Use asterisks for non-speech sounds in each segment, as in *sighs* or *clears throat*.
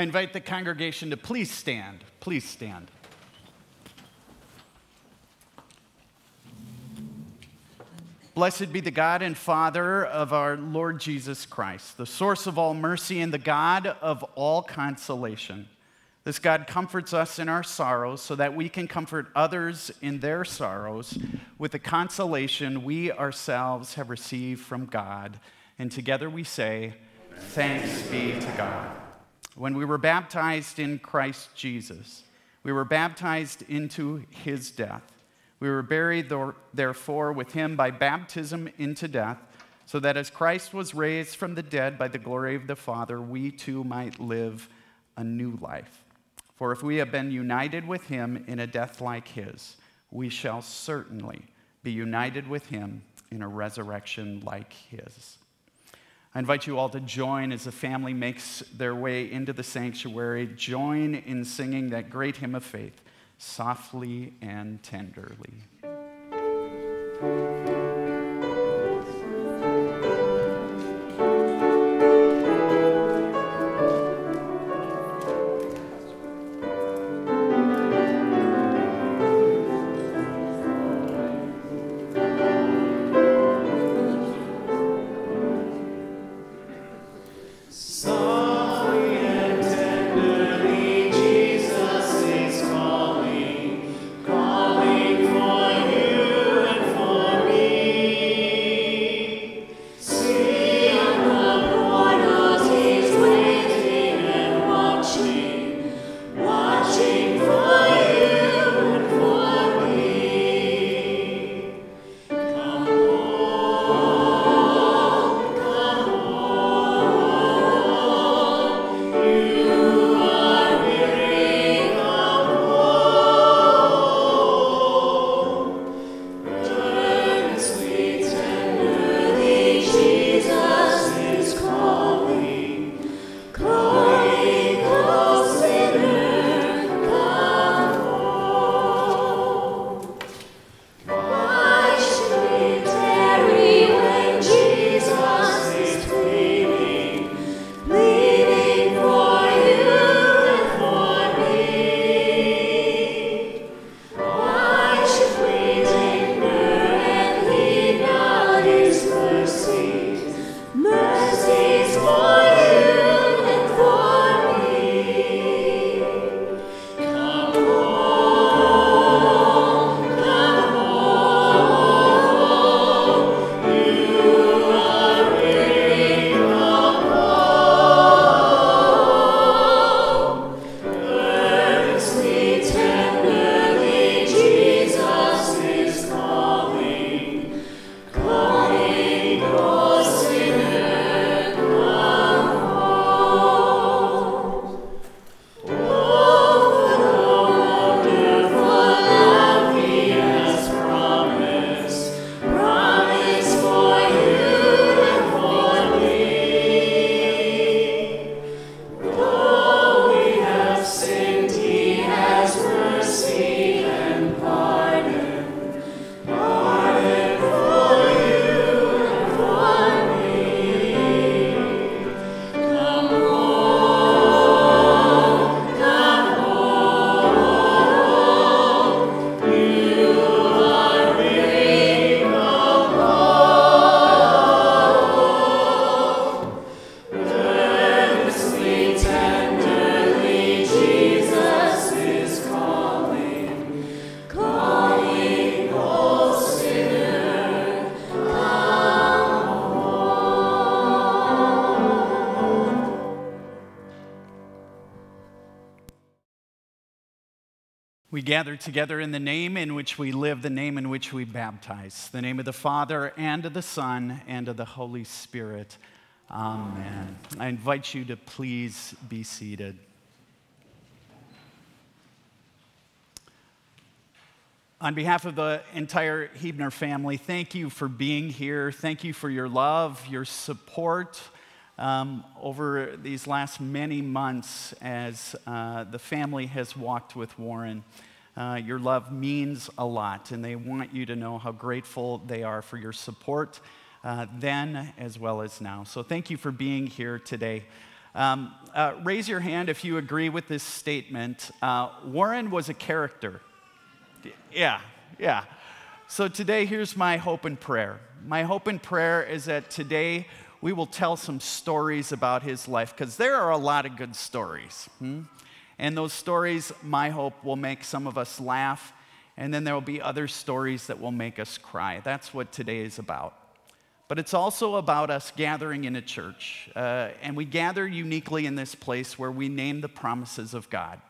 I invite the congregation to please stand. Please stand. Blessed be the God and Father of our Lord Jesus Christ, the source of all mercy and the God of all consolation. This God comforts us in our sorrows so that we can comfort others in their sorrows with the consolation we ourselves have received from God. And together we say, Thanks be to God. When we were baptized in Christ Jesus, we were baptized into his death. We were buried, therefore, with him by baptism into death, so that as Christ was raised from the dead by the glory of the Father, we too might live a new life. For if we have been united with him in a death like his, we shall certainly be united with him in a resurrection like his. I invite you all to join as the family makes their way into the sanctuary. Join in singing that great hymn of faith, softly and tenderly. We gather together in the name in which we live, the name in which we baptize, the name of the Father and of the Son and of the Holy Spirit. Amen. I invite you to please be seated. On behalf of the entire Huebner family, thank you for being here. Thank you for your love, your support um, over these last many months as uh, the family has walked with Warren. Uh, your love means a lot, and they want you to know how grateful they are for your support uh, then as well as now. So, thank you for being here today. Um, uh, raise your hand if you agree with this statement. Uh, Warren was a character. Yeah, yeah. So today, here's my hope and prayer. My hope and prayer is that today we will tell some stories about his life, because there are a lot of good stories. Hmm? And those stories, my hope, will make some of us laugh, and then there will be other stories that will make us cry. That's what today is about. But it's also about us gathering in a church. Uh, and we gather uniquely in this place where we name the promises of God.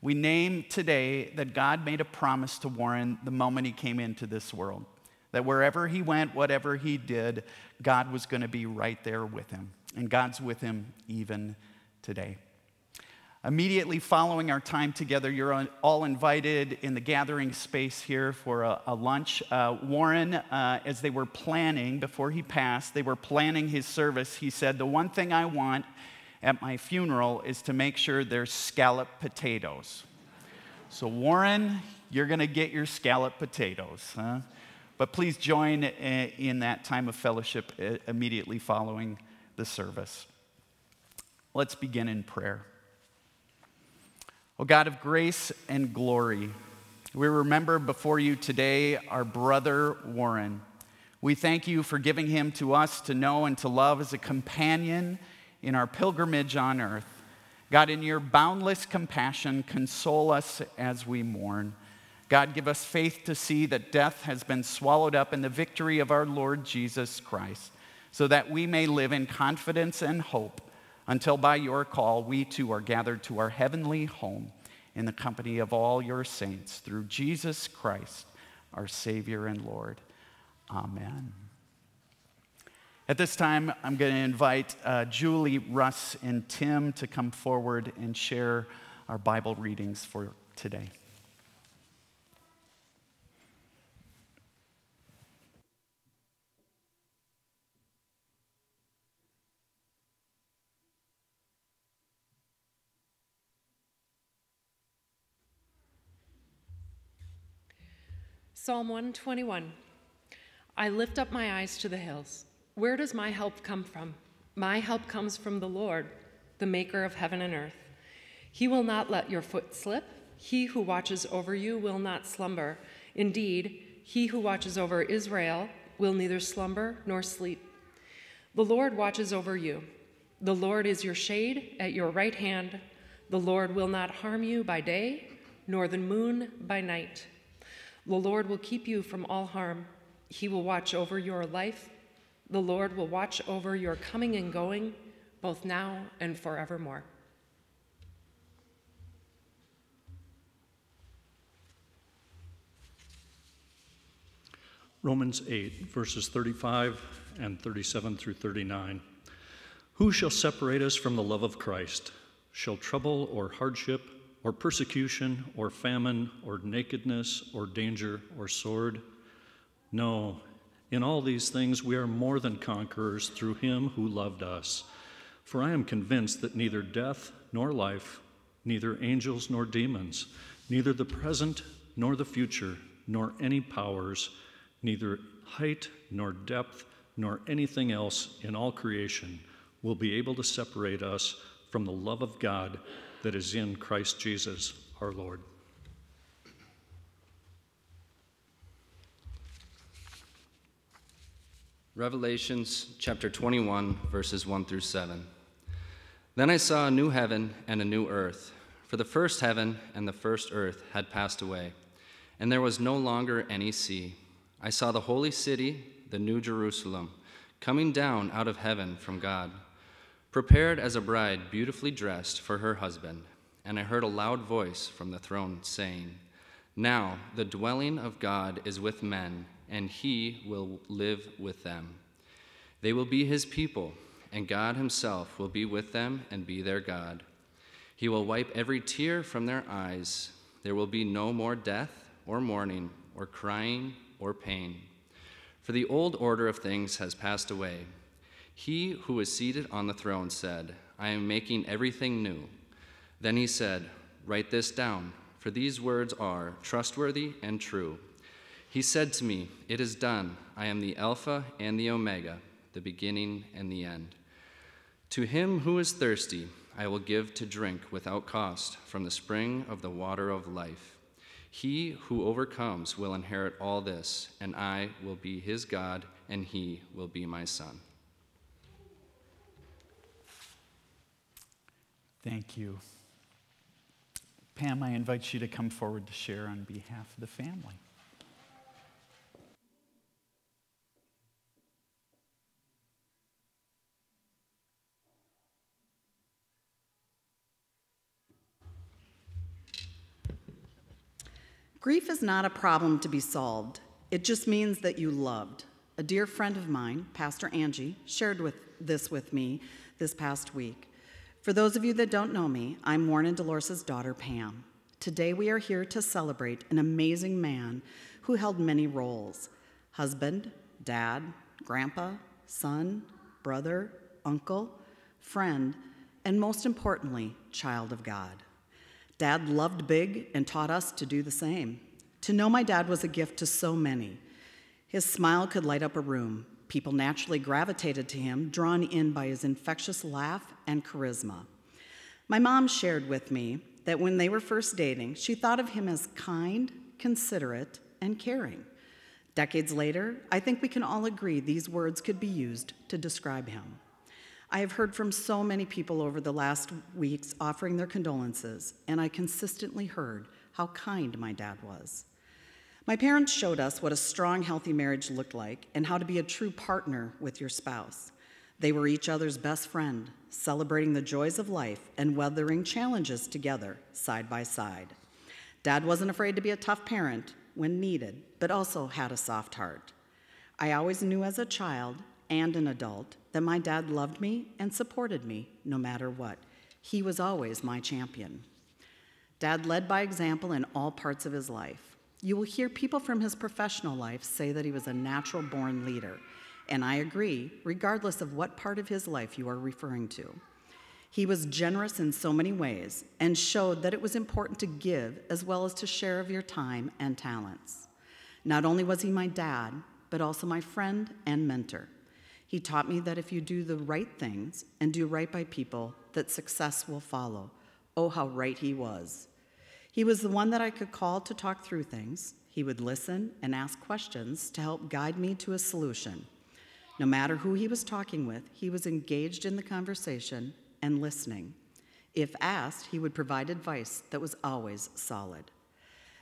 We name today that God made a promise to Warren the moment he came into this world. That wherever he went, whatever he did, God was going to be right there with him. And God's with him even today. Immediately following our time together, you're all invited in the gathering space here for a, a lunch. Uh, Warren, uh, as they were planning, before he passed, they were planning his service. He said, The one thing I want at my funeral is to make sure there's scallop potatoes. So, Warren, you're going to get your scallop potatoes. Huh? But please join uh, in that time of fellowship uh, immediately following the service. Let's begin in prayer. O God of grace and glory, we remember before you today our brother Warren. We thank you for giving him to us to know and to love as a companion in our pilgrimage on earth. God, in your boundless compassion, console us as we mourn. God, give us faith to see that death has been swallowed up in the victory of our Lord Jesus Christ, so that we may live in confidence and hope until by your call we too are gathered to our heavenly home in the company of all your saints through Jesus Christ, our Savior and Lord. Amen. At this time, I'm going to invite uh, Julie, Russ, and Tim to come forward and share our Bible readings for today. Psalm 121 I lift up my eyes to the hills. Where does my help come from? My help comes from the Lord, the maker of heaven and earth. He will not let your foot slip. He who watches over you will not slumber. Indeed, he who watches over Israel will neither slumber nor sleep. The Lord watches over you. The Lord is your shade at your right hand. The Lord will not harm you by day, nor the moon by night. The Lord will keep you from all harm. He will watch over your life. The Lord will watch over your coming and going, both now and forevermore. Romans 8, verses 35 and 37 through 39. Who shall separate us from the love of Christ? Shall trouble or hardship? Or persecution, or famine, or nakedness, or danger, or sword. No, in all these things we are more than conquerors through him who loved us. For I am convinced that neither death nor life, neither angels nor demons, neither the present nor the future, nor any powers, neither height nor depth, nor anything else in all creation will be able to separate us from the love of God that is in Christ Jesus our Lord. Revelations chapter 21, verses 1 through 7. Then I saw a new heaven and a new earth, for the first heaven and the first earth had passed away, and there was no longer any sea. I saw the holy city, the new Jerusalem, coming down out of heaven from God prepared as a bride beautifully dressed for her husband. And I heard a loud voice from the throne saying, Now the dwelling of God is with men, and he will live with them. They will be his people, and God himself will be with them and be their God. He will wipe every tear from their eyes. There will be no more death, or mourning, or crying, or pain. For the old order of things has passed away. He who was seated on the throne said, I am making everything new. Then he said, Write this down, for these words are trustworthy and true. He said to me, It is done. I am the Alpha and the Omega, the beginning and the end. To him who is thirsty, I will give to drink without cost from the spring of the water of life. He who overcomes will inherit all this, and I will be his God, and he will be my son. Thank you. Pam, I invite you to come forward to share on behalf of the family. Grief is not a problem to be solved. It just means that you loved. A dear friend of mine, Pastor Angie, shared with this with me this past week. For those of you that don't know me, I'm Warren and Dolores' daughter, Pam. Today we are here to celebrate an amazing man who held many roles husband, dad, grandpa, son, brother, uncle, friend, and most importantly, child of God. Dad loved big and taught us to do the same. To know my dad was a gift to so many. His smile could light up a room. People naturally gravitated to him, drawn in by his infectious laugh and charisma. My mom shared with me that when they were first dating, she thought of him as kind, considerate, and caring. Decades later, I think we can all agree these words could be used to describe him. I have heard from so many people over the last weeks offering their condolences, and I consistently heard how kind my dad was. My parents showed us what a strong, healthy marriage looked like and how to be a true partner with your spouse. They were each other's best friend, celebrating the joys of life and weathering challenges together, side by side. Dad wasn't afraid to be a tough parent when needed, but also had a soft heart. I always knew as a child and an adult that my dad loved me and supported me no matter what. He was always my champion. Dad led by example in all parts of his life. You will hear people from his professional life say that he was a natural born leader, and I agree, regardless of what part of his life you are referring to. He was generous in so many ways and showed that it was important to give as well as to share of your time and talents. Not only was he my dad, but also my friend and mentor. He taught me that if you do the right things and do right by people, that success will follow. Oh, how right he was. He was the one that I could call to talk through things. He would listen and ask questions to help guide me to a solution. No matter who he was talking with, he was engaged in the conversation and listening. If asked, he would provide advice that was always solid.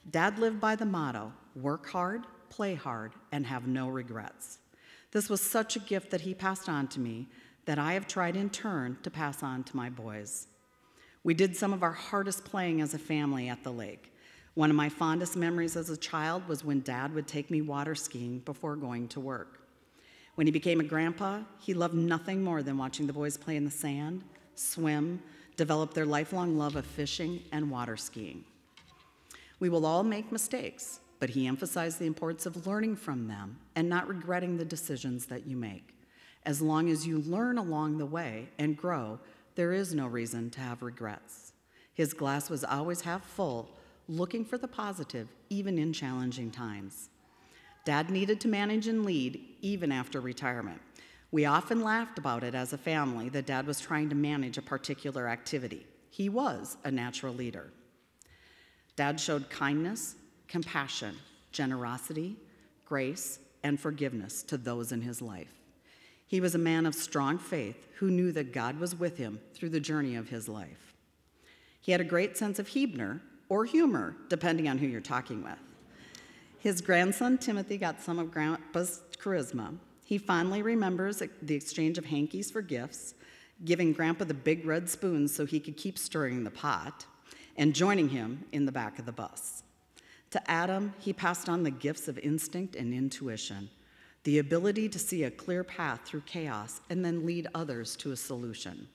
Dad lived by the motto work hard, play hard, and have no regrets. This was such a gift that he passed on to me that I have tried in turn to pass on to my boys. We did some of our hardest playing as a family at the lake. One of my fondest memories as a child was when dad would take me water skiing before going to work. When he became a grandpa, he loved nothing more than watching the boys play in the sand, swim, develop their lifelong love of fishing and water skiing. We will all make mistakes, but he emphasized the importance of learning from them and not regretting the decisions that you make. As long as you learn along the way and grow, there is no reason to have regrets. His glass was always half full, looking for the positive, even in challenging times. Dad needed to manage and lead even after retirement. We often laughed about it as a family that Dad was trying to manage a particular activity. He was a natural leader. Dad showed kindness, compassion, generosity, grace, and forgiveness to those in his life. He was a man of strong faith who knew that God was with him through the journey of his life. He had a great sense of humor or humor, depending on who you're talking with. His grandson Timothy got some of Grandpa's charisma. He fondly remembers the exchange of hankies for gifts, giving Grandpa the big red spoons so he could keep stirring the pot, and joining him in the back of the bus. To Adam, he passed on the gifts of instinct and intuition, the ability to see a clear path through chaos and then lead others to a solution.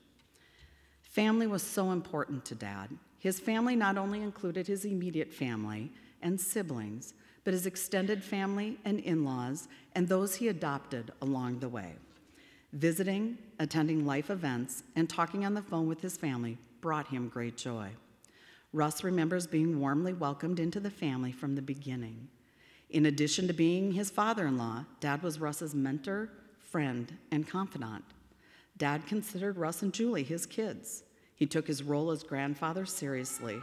Family was so important to Dad. His family not only included his immediate family and siblings, but his extended family and in laws and those he adopted along the way. Visiting, attending life events, and talking on the phone with his family brought him great joy. Russ remembers being warmly welcomed into the family from the beginning. In addition to being his father in law, Dad was Russ's mentor, friend, and confidant. Dad considered Russ and Julie his kids. He took his role as grandfather seriously.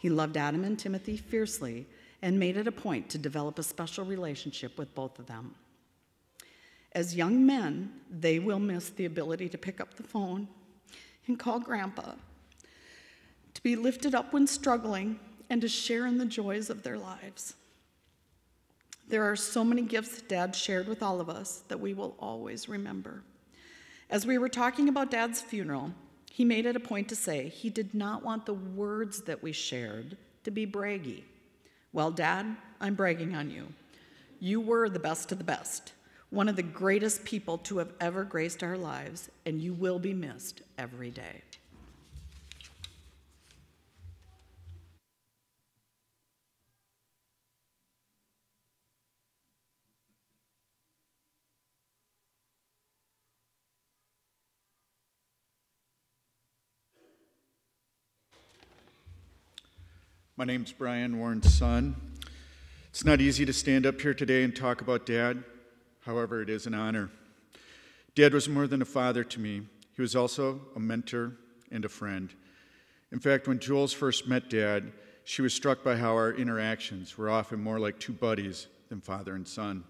He loved Adam and Timothy fiercely and made it a point to develop a special relationship with both of them. As young men, they will miss the ability to pick up the phone and call Grandpa, to be lifted up when struggling, and to share in the joys of their lives. There are so many gifts Dad shared with all of us that we will always remember. As we were talking about Dad's funeral, he made it a point to say he did not want the words that we shared to be braggy. Well, Dad, I'm bragging on you. You were the best of the best, one of the greatest people to have ever graced our lives, and you will be missed every day. My name's Brian Warren's son. It's not easy to stand up here today and talk about Dad. However, it is an honor. Dad was more than a father to me, he was also a mentor and a friend. In fact, when Jules first met Dad, she was struck by how our interactions were often more like two buddies than father and son.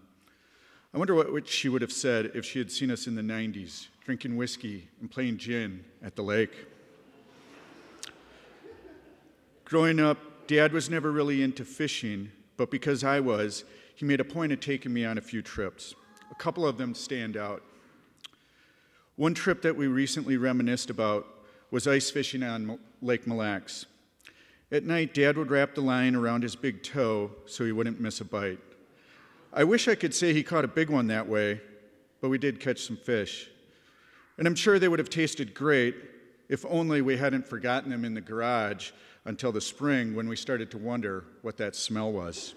I wonder what she would have said if she had seen us in the 90s, drinking whiskey and playing gin at the lake. Growing up, Dad was never really into fishing, but because I was, he made a point of taking me on a few trips. A couple of them stand out. One trip that we recently reminisced about was ice fishing on Lake Mille Lacs. At night, Dad would wrap the line around his big toe so he wouldn't miss a bite. I wish I could say he caught a big one that way, but we did catch some fish. And I'm sure they would have tasted great if only we hadn't forgotten them in the garage until the spring when we started to wonder what that smell was.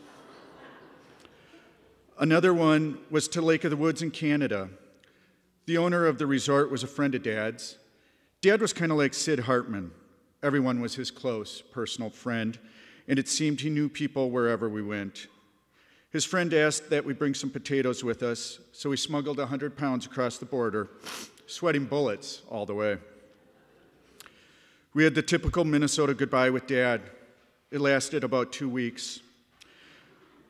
Another one was to Lake of the Woods in Canada. The owner of the resort was a friend of Dad's. Dad was kind of like Sid Hartman. Everyone was his close, personal friend, and it seemed he knew people wherever we went. His friend asked that we bring some potatoes with us, so we smuggled 100 pounds across the border, sweating bullets all the way. We had the typical Minnesota goodbye with Dad. It lasted about two weeks.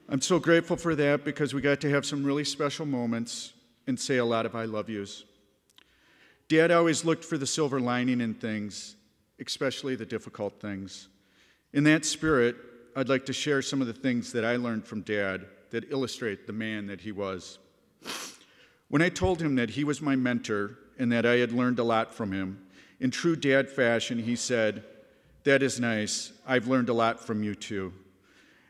I'm so grateful for that because we got to have some really special moments and say a lot of I love yous. Dad always looked for the silver lining in things, especially the difficult things. In that spirit, I'd like to share some of the things that I learned from Dad that illustrate the man that he was. When I told him that he was my mentor and that I had learned a lot from him, in true dad fashion, he said, That is nice. I've learned a lot from you too.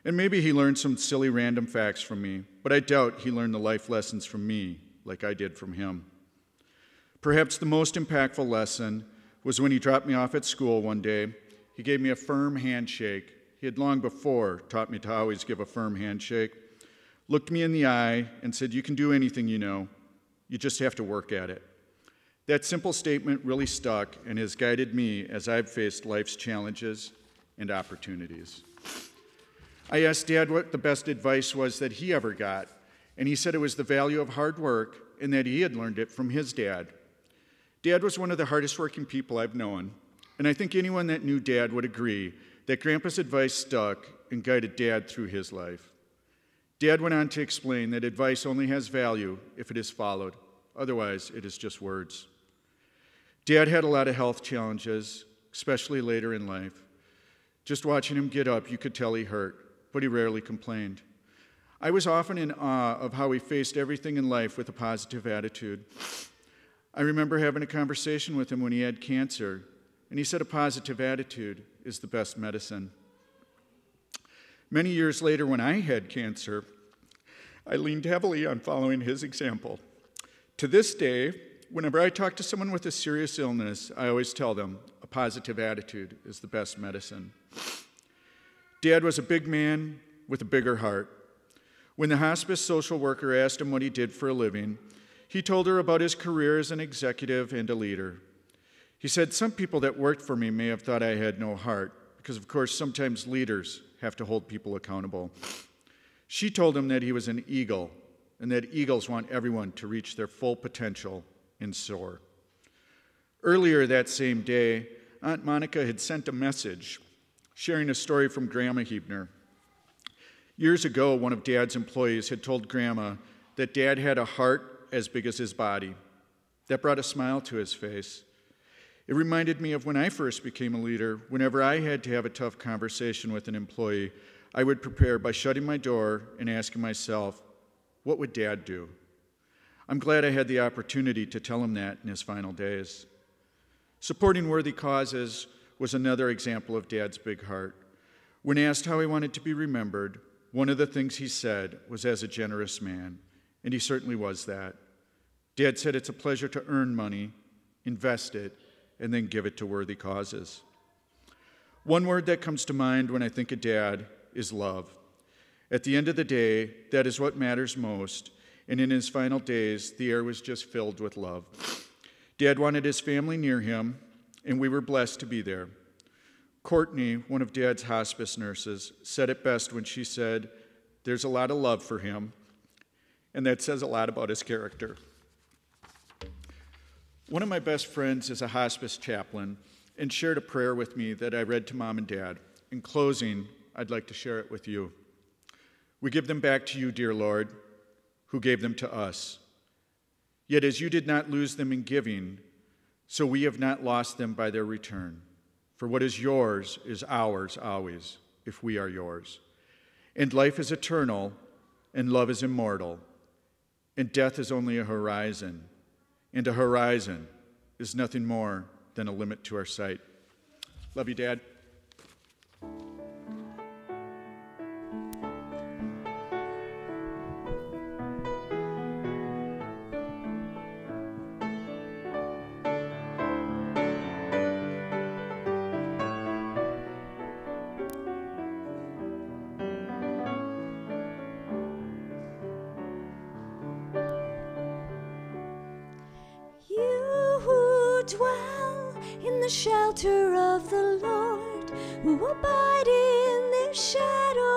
And maybe he learned some silly random facts from me, but I doubt he learned the life lessons from me like I did from him. Perhaps the most impactful lesson was when he dropped me off at school one day. He gave me a firm handshake. He had long before taught me to always give a firm handshake, looked me in the eye, and said, You can do anything you know. You just have to work at it. That simple statement really stuck and has guided me as I've faced life's challenges and opportunities. I asked Dad what the best advice was that he ever got, and he said it was the value of hard work and that he had learned it from his dad. Dad was one of the hardest working people I've known, and I think anyone that knew Dad would agree that Grandpa's advice stuck and guided Dad through his life. Dad went on to explain that advice only has value if it is followed, otherwise, it is just words. Dad had a lot of health challenges, especially later in life. Just watching him get up, you could tell he hurt, but he rarely complained. I was often in awe of how he faced everything in life with a positive attitude. I remember having a conversation with him when he had cancer, and he said a positive attitude is the best medicine. Many years later, when I had cancer, I leaned heavily on following his example. To this day, whenever I talk to someone with a serious illness, I always tell them a positive attitude is the best medicine. Dad was a big man with a bigger heart. When the hospice social worker asked him what he did for a living, he told her about his career as an executive and a leader. He said, Some people that worked for me may have thought I had no heart, because of course, sometimes leaders have to hold people accountable. She told him that he was an eagle and that eagles want everyone to reach their full potential and soar. Earlier that same day, Aunt Monica had sent a message sharing a story from Grandma Huebner. Years ago, one of Dad's employees had told Grandma that Dad had a heart as big as his body. That brought a smile to his face. It reminded me of when I first became a leader. Whenever I had to have a tough conversation with an employee, I would prepare by shutting my door and asking myself, what would Dad do? I'm glad I had the opportunity to tell him that in his final days. Supporting worthy causes was another example of Dad's big heart. When asked how he wanted to be remembered, one of the things he said was as a generous man, and he certainly was that. Dad said it's a pleasure to earn money, invest it, and then give it to worthy causes. One word that comes to mind when I think of Dad is love. At the end of the day, that is what matters most, and in his final days, the air was just filled with love. Dad wanted his family near him, and we were blessed to be there. Courtney, one of Dad's hospice nurses, said it best when she said, There's a lot of love for him, and that says a lot about his character. One of my best friends is a hospice chaplain and shared a prayer with me that I read to mom and dad. In closing, I'd like to share it with you. We give them back to you, dear Lord, who gave them to us. Yet as you did not lose them in giving, so we have not lost them by their return. For what is yours is ours always, if we are yours. And life is eternal, and love is immortal, and death is only a horizon, and a horizon is nothing more than a limit to our sight. Love you, Dad. Shelter of the Lord, who abide in their shadow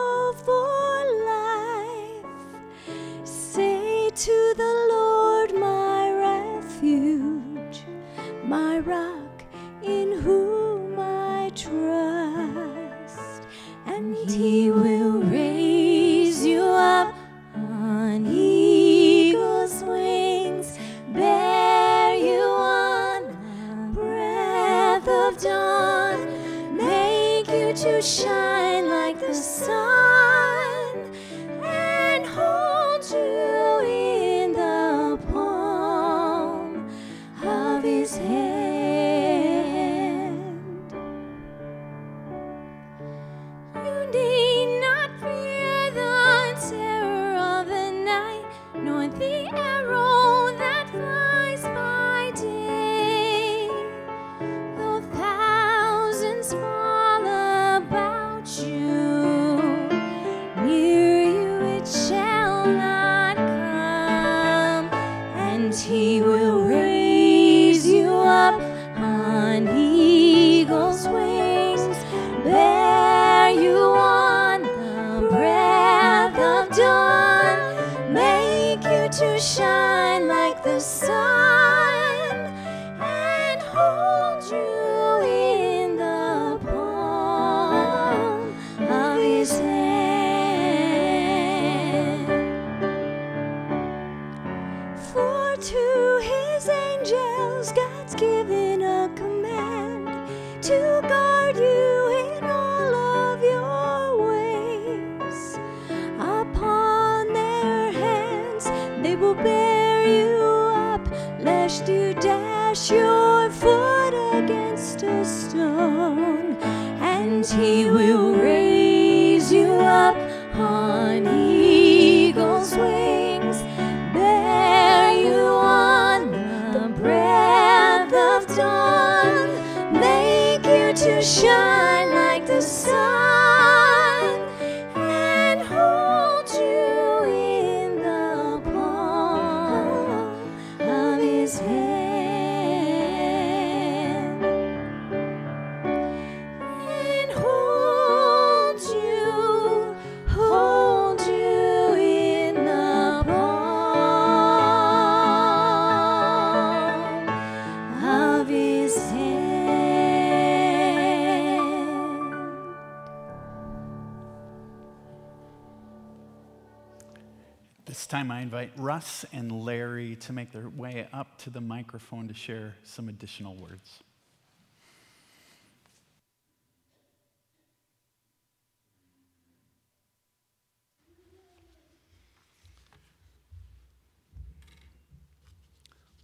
Russ and Larry to make their way up to the microphone to share some additional words.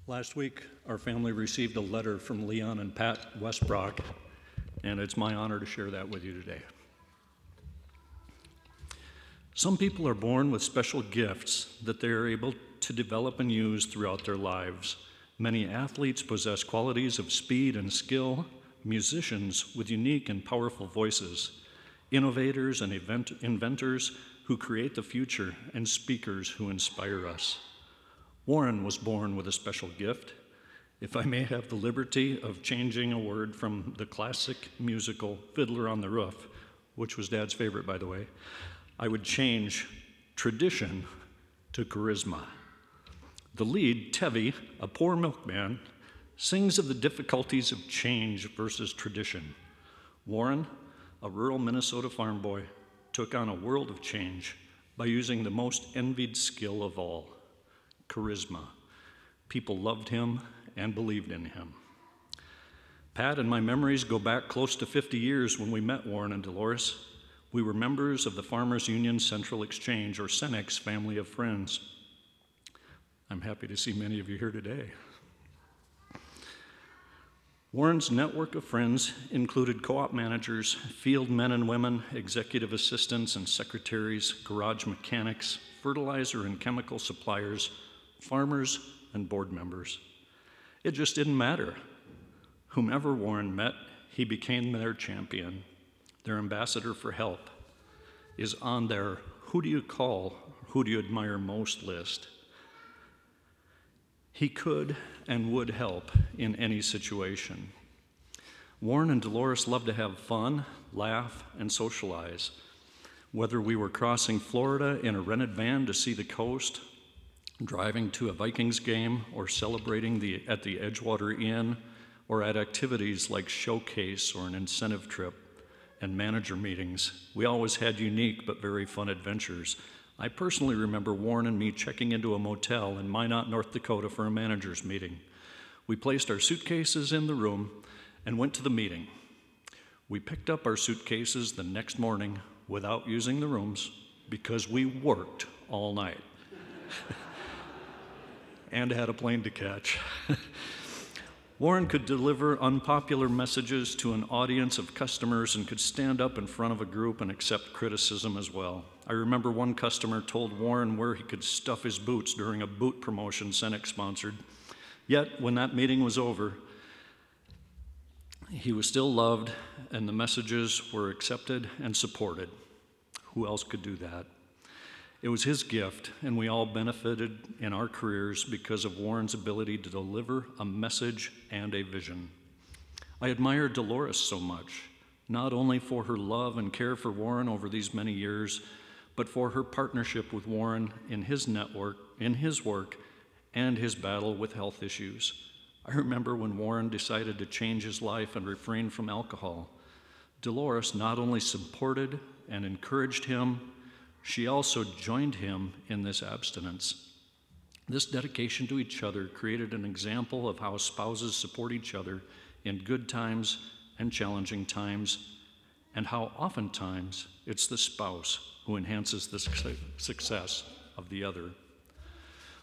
Last week, our family received a letter from Leon and Pat Westbrock, and it's my honor to share that with you today. Some people are born with special gifts that they are able to develop and use throughout their lives. Many athletes possess qualities of speed and skill, musicians with unique and powerful voices, innovators and event- inventors who create the future, and speakers who inspire us. Warren was born with a special gift. If I may have the liberty of changing a word from the classic musical Fiddler on the Roof, which was Dad's favorite, by the way, I would change tradition to charisma. The lead, Tevye, a poor milkman, sings of the difficulties of change versus tradition. Warren, a rural Minnesota farm boy, took on a world of change by using the most envied skill of all charisma. People loved him and believed in him. Pat and my memories go back close to 50 years when we met Warren and Dolores. We were members of the Farmers Union Central Exchange, or Cenex, family of friends. I'm happy to see many of you here today. Warren's network of friends included co op managers, field men and women, executive assistants and secretaries, garage mechanics, fertilizer and chemical suppliers, farmers, and board members. It just didn't matter. Whomever Warren met, he became their champion, their ambassador for help, is on their who do you call, who do you admire most list. He could and would help in any situation. Warren and Dolores loved to have fun, laugh, and socialize. Whether we were crossing Florida in a rented van to see the coast, driving to a Vikings game, or celebrating the, at the Edgewater Inn, or at activities like Showcase or an incentive trip and manager meetings, we always had unique but very fun adventures. I personally remember Warren and me checking into a motel in Minot, North Dakota for a manager's meeting. We placed our suitcases in the room and went to the meeting. We picked up our suitcases the next morning without using the rooms because we worked all night *laughs* and had a plane to catch. *laughs* Warren could deliver unpopular messages to an audience of customers and could stand up in front of a group and accept criticism as well. I remember one customer told Warren where he could stuff his boots during a boot promotion Cenex sponsored. Yet, when that meeting was over, he was still loved and the messages were accepted and supported. Who else could do that? It was his gift, and we all benefited in our careers because of Warren's ability to deliver a message and a vision. I admire Dolores so much, not only for her love and care for Warren over these many years, but for her partnership with Warren in his network, in his work, and his battle with health issues. I remember when Warren decided to change his life and refrain from alcohol. Dolores not only supported and encouraged him, she also joined him in this abstinence. This dedication to each other created an example of how spouses support each other in good times and challenging times, and how oftentimes it's the spouse who enhances the success of the other.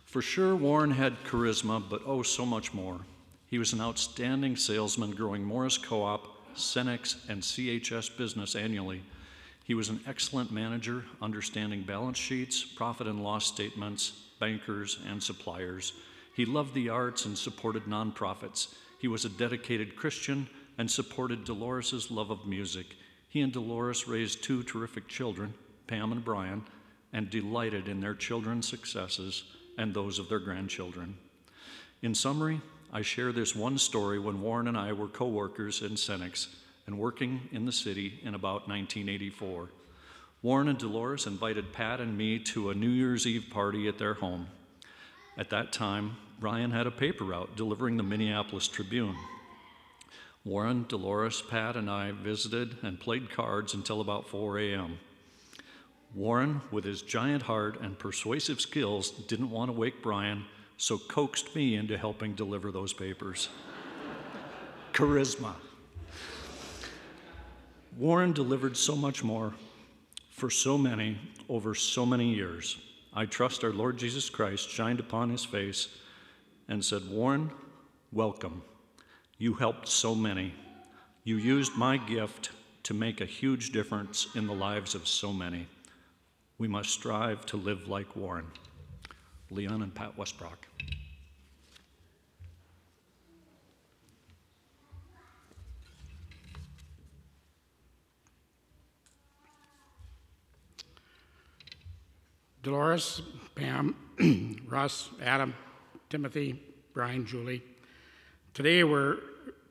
For sure, Warren had charisma, but oh, so much more. He was an outstanding salesman growing Morris Co op, Cenex, and CHS business annually he was an excellent manager, understanding balance sheets, profit and loss statements, bankers, and suppliers. He loved the arts and supported nonprofits. He was a dedicated Christian and supported Dolores' love of music. He and Dolores raised two terrific children, Pam and Brian, and delighted in their children's successes and those of their grandchildren. In summary, I share this one story when Warren and I were co workers in Cenex and working in the city in about 1984. Warren and Dolores invited Pat and me to a New Year's Eve party at their home. At that time, Brian had a paper route delivering the Minneapolis Tribune. Warren, Dolores, Pat, and I visited and played cards until about 4 a.m. Warren, with his giant heart and persuasive skills, didn't want to wake Brian, so coaxed me into helping deliver those papers. *laughs* Charisma. Warren delivered so much more for so many over so many years. I trust our Lord Jesus Christ shined upon his face and said, Warren, welcome. You helped so many. You used my gift to make a huge difference in the lives of so many. We must strive to live like Warren. Leon and Pat Westbrook. Dolores, Pam, *clears throat* Russ, Adam, Timothy, Brian, Julie. Today we're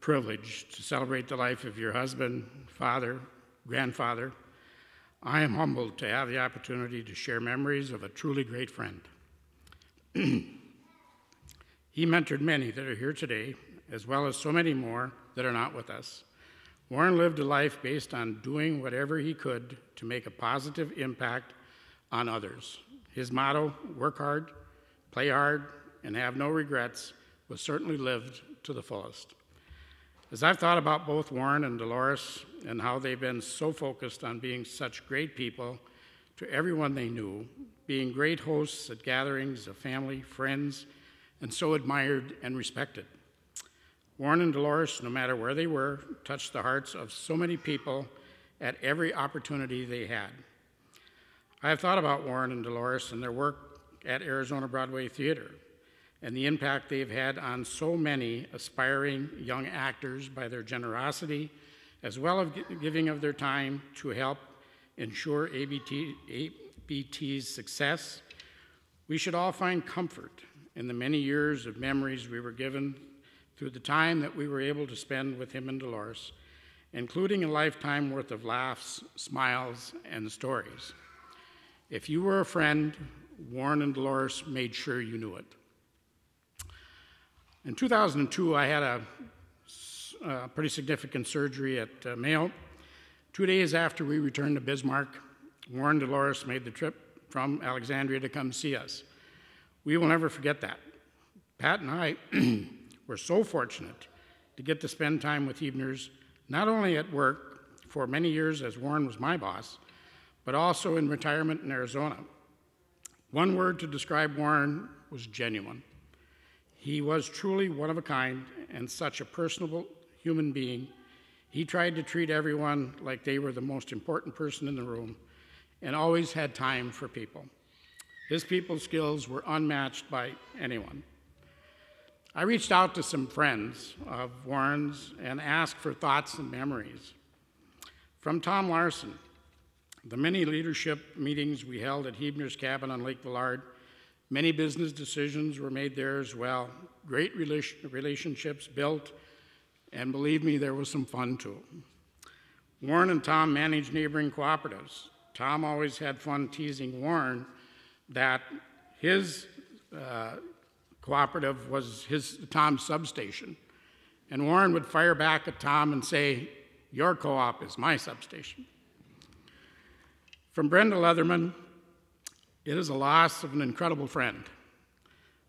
privileged to celebrate the life of your husband, father, grandfather. I am humbled to have the opportunity to share memories of a truly great friend. *clears throat* he mentored many that are here today, as well as so many more that are not with us. Warren lived a life based on doing whatever he could to make a positive impact on others. His motto, work hard, play hard, and have no regrets, was certainly lived to the fullest. As I've thought about both Warren and Dolores and how they've been so focused on being such great people to everyone they knew, being great hosts at gatherings of family, friends, and so admired and respected. Warren and Dolores, no matter where they were, touched the hearts of so many people at every opportunity they had. I have thought about Warren and Dolores and their work at Arizona Broadway Theater and the impact they've had on so many aspiring young actors by their generosity, as well as giving of their time to help ensure ABT, ABT's success. We should all find comfort in the many years of memories we were given through the time that we were able to spend with him and Dolores, including a lifetime worth of laughs, smiles, and stories. If you were a friend, Warren and Dolores made sure you knew it. In 2002, I had a, a pretty significant surgery at uh, Mayo. Two days after we returned to Bismarck, Warren and Dolores made the trip from Alexandria to come see us. We will never forget that. Pat and I *clears throat* were so fortunate to get to spend time with Huebners, not only at work for many years as Warren was my boss, but also in retirement in Arizona. One word to describe Warren was genuine. He was truly one of a kind and such a personable human being. He tried to treat everyone like they were the most important person in the room and always had time for people. His people skills were unmatched by anyone. I reached out to some friends of Warren's and asked for thoughts and memories. From Tom Larson, the many leadership meetings we held at Huebner's cabin on Lake Villard Many business decisions were made there as well. Great relationships built, and believe me, there was some fun too. Warren and Tom managed neighboring cooperatives. Tom always had fun teasing Warren that his uh, cooperative was his Tom's substation. And Warren would fire back at Tom and say, Your co op is my substation. From Brenda Leatherman, it is a loss of an incredible friend.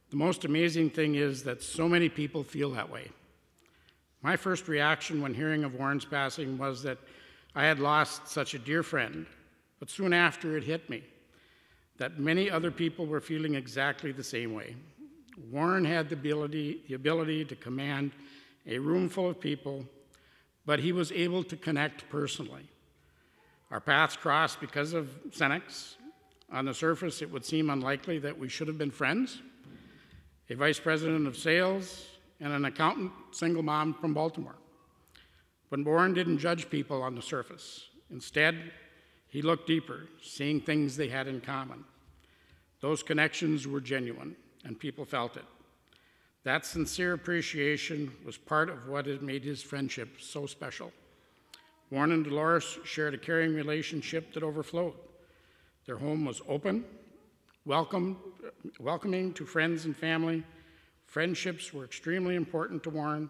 The most amazing thing is that so many people feel that way. My first reaction when hearing of Warren's passing was that I had lost such a dear friend, but soon after it hit me that many other people were feeling exactly the same way. Warren had the ability, the ability to command a room full of people, but he was able to connect personally. Our paths crossed because of Cenex, on the surface, it would seem unlikely that we should have been friends. A vice president of sales and an accountant, single mom from Baltimore. But Warren didn't judge people on the surface. Instead, he looked deeper, seeing things they had in common. Those connections were genuine, and people felt it. That sincere appreciation was part of what had made his friendship so special. Warren and Dolores shared a caring relationship that overflowed. Their home was open, welcome, welcoming to friends and family. Friendships were extremely important to Warren,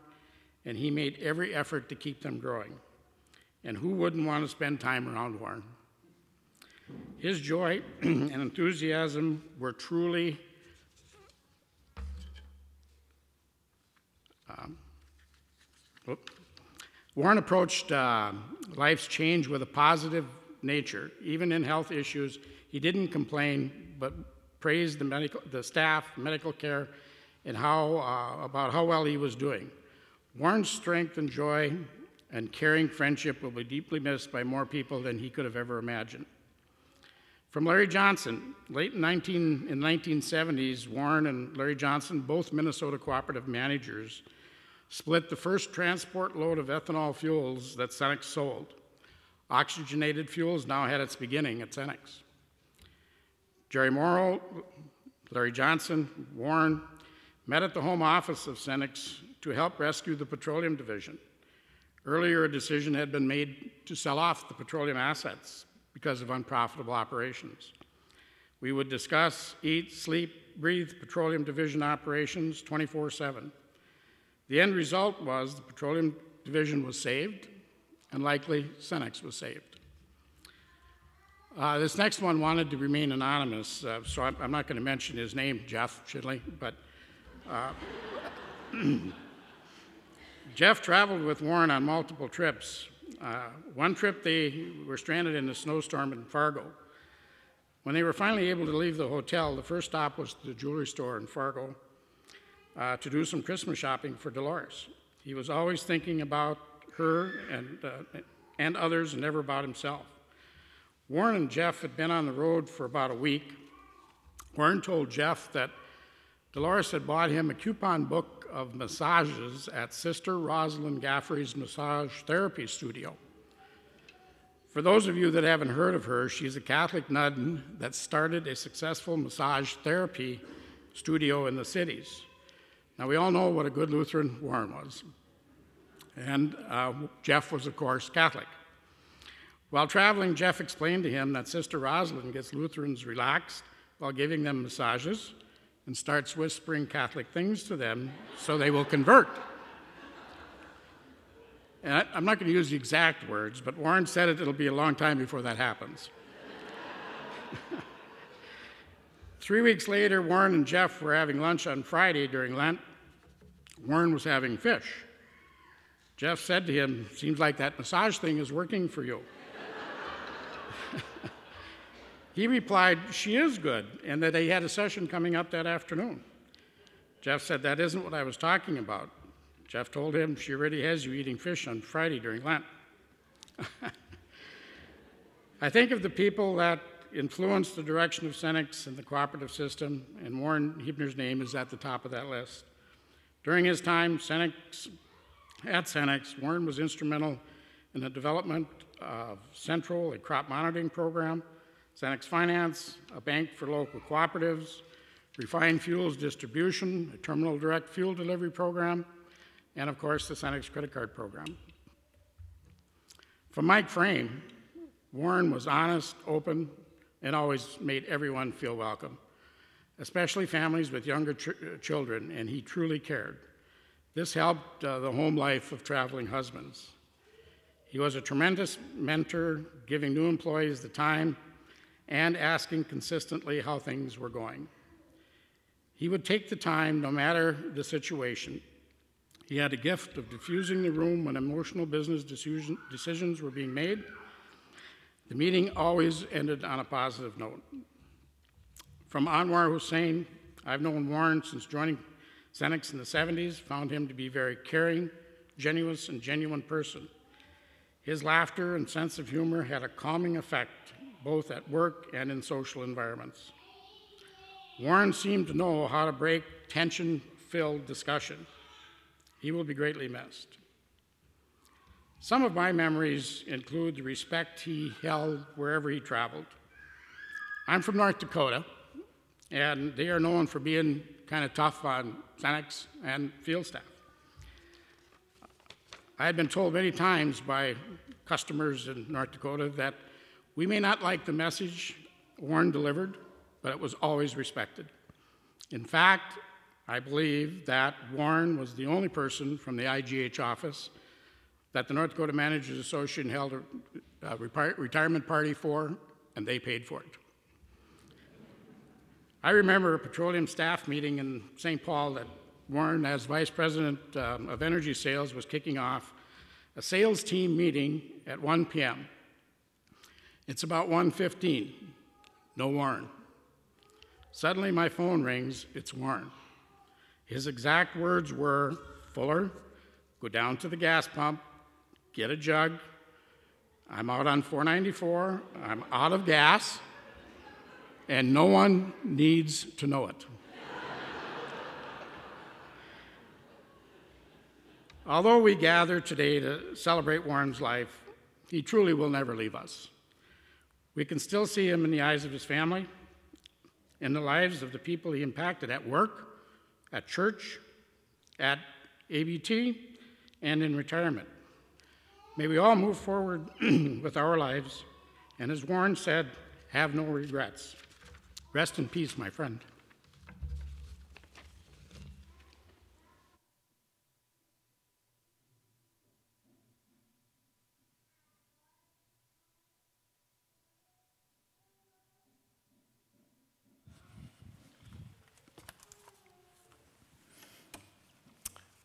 and he made every effort to keep them growing. And who wouldn't want to spend time around Warren? His joy *clears throat* and enthusiasm were truly um. Warren approached uh, life's change with a positive nature. Even in health issues, he didn't complain, but praised the, medical, the staff, medical care, and how, uh, about how well he was doing. Warren's strength and joy and caring friendship will be deeply missed by more people than he could have ever imagined. From Larry Johnson, late in, 19, in the 1970s, Warren and Larry Johnson, both Minnesota cooperative managers, split the first transport load of ethanol fuels that Cenex sold. Oxygenated fuels now had its beginning at Cenex. Jerry Morrow, Larry Johnson, Warren met at the home office of Cenex to help rescue the petroleum division. Earlier, a decision had been made to sell off the petroleum assets because of unprofitable operations. We would discuss, eat, sleep, breathe petroleum division operations 24 7. The end result was the petroleum division was saved, and likely Cenex was saved. Uh, this next one wanted to remain anonymous, uh, so I'm, I'm not going to mention his name, Jeff Shidley, but uh, *clears throat* Jeff traveled with Warren on multiple trips. Uh, one trip, they were stranded in a snowstorm in Fargo. When they were finally able to leave the hotel, the first stop was the jewelry store in Fargo uh, to do some Christmas shopping for Dolores. He was always thinking about her and, uh, and others and never about himself. Warren and Jeff had been on the road for about a week. Warren told Jeff that Dolores had bought him a coupon book of massages at Sister Rosalind Gefre's massage therapy studio. For those of you that haven't heard of her, she's a Catholic nun that started a successful massage therapy studio in the cities. Now, we all know what a good Lutheran Warren was. And uh, Jeff was, of course, Catholic. While traveling, Jeff explained to him that Sister Rosalind gets Lutherans relaxed while giving them massages and starts whispering Catholic things to them so they will convert. And I, I'm not going to use the exact words, but Warren said it, it'll be a long time before that happens. *laughs* Three weeks later, Warren and Jeff were having lunch on Friday during Lent. Warren was having fish. Jeff said to him, Seems like that massage thing is working for you. *laughs* he replied, She is good, and that he had a session coming up that afternoon. Jeff said, That isn't what I was talking about. Jeff told him, She already has you eating fish on Friday during Lent. *laughs* I think of the people that influenced the direction of Cenex and the cooperative system, and Warren Huebner's name is at the top of that list. During his time Cenex, at Cenex, Warren was instrumental in the development of Centrol, a crop monitoring program, Cenex Finance, a bank for local cooperatives, refined fuels distribution, a terminal direct fuel delivery program, and of course the Cenex credit card program. From Mike Frame, Warren was honest, open, and always made everyone feel welcome, especially families with younger ch- children, and he truly cared. This helped uh, the home life of traveling husbands. He was a tremendous mentor, giving new employees the time and asking consistently how things were going. He would take the time, no matter the situation. He had a gift of diffusing the room when emotional business decision, decisions were being made. The meeting always ended on a positive note. From Anwar Hussein, I've known Warren since joining Cenex in the 70s, found him to be a very caring, generous, and genuine person. His laughter and sense of humor had a calming effect both at work and in social environments. Warren seemed to know how to break tension filled discussion. He will be greatly missed. Some of my memories include the respect he held wherever he traveled. I'm from North Dakota, and they are known for being kind of tough on Cenex and field staff. I had been told many times by customers in North Dakota that we may not like the message Warren delivered, but it was always respected. In fact, I believe that Warren was the only person from the IGH office that the North Dakota Managers Association held a, a retirement party for and they paid for it. I remember a petroleum staff meeting in St. Paul that Warren, as vice president um, of energy sales, was kicking off a sales team meeting at 1 p.m. It's about 1:15. No Warren. Suddenly my phone rings. It's Warren. His exact words were, "Fuller, go down to the gas pump, get a jug. I'm out on 494. I'm out of gas, and no one needs to know it." Although we gather today to celebrate Warren's life, he truly will never leave us. We can still see him in the eyes of his family, in the lives of the people he impacted at work, at church, at ABT, and in retirement. May we all move forward *clears throat* with our lives, and as Warren said, have no regrets. Rest in peace, my friend.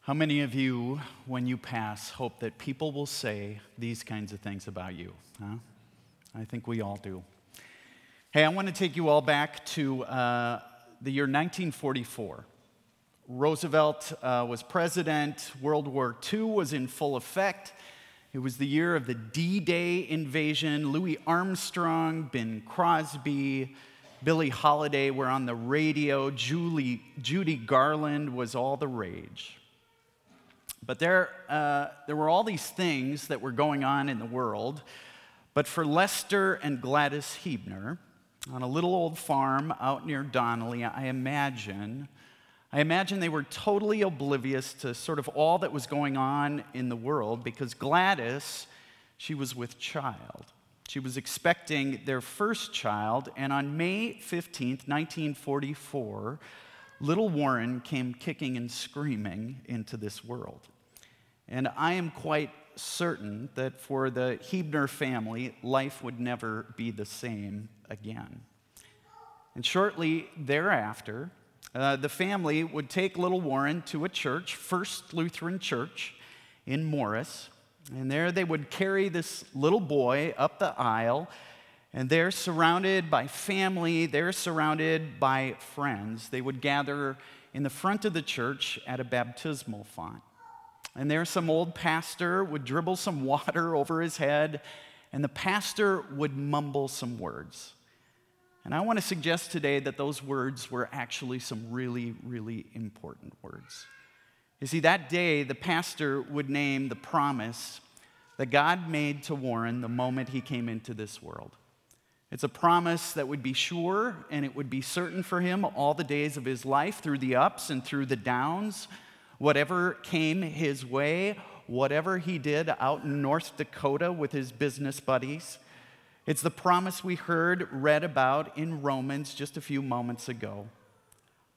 How many of you, when you pass, hope that people will say these kinds of things about you? Huh? I think we all do. Hey, I want to take you all back to uh, the year 1944. Roosevelt uh, was president, World War II was in full effect. It was the year of the D Day invasion. Louis Armstrong, Bing Crosby, Billie Holiday were on the radio. Julie, Judy Garland was all the rage. But there, uh, there were all these things that were going on in the world. But for Lester and Gladys Huebner, on a little old farm out near Donnelly, I imagine, I imagine they were totally oblivious to sort of all that was going on in the world because Gladys, she was with child. She was expecting their first child, and on May 15th, 1944, little Warren came kicking and screaming into this world. And I am quite certain that for the Huebner family, life would never be the same again. And shortly thereafter, uh, the family would take little Warren to a church, First Lutheran Church in Morris. And there they would carry this little boy up the aisle. And they're surrounded by family, they're surrounded by friends. They would gather in the front of the church at a baptismal font. And there, some old pastor would dribble some *laughs* water over his head, and the pastor would mumble some words. And I want to suggest today that those words were actually some really, really important words. You see, that day, the pastor would name the promise that God made to Warren the moment he came into this world. It's a promise that would be sure and it would be certain for him all the days of his life, through the ups and through the downs, whatever came his way, whatever he did out in North Dakota with his business buddies. It's the promise we heard read about in Romans just a few moments ago.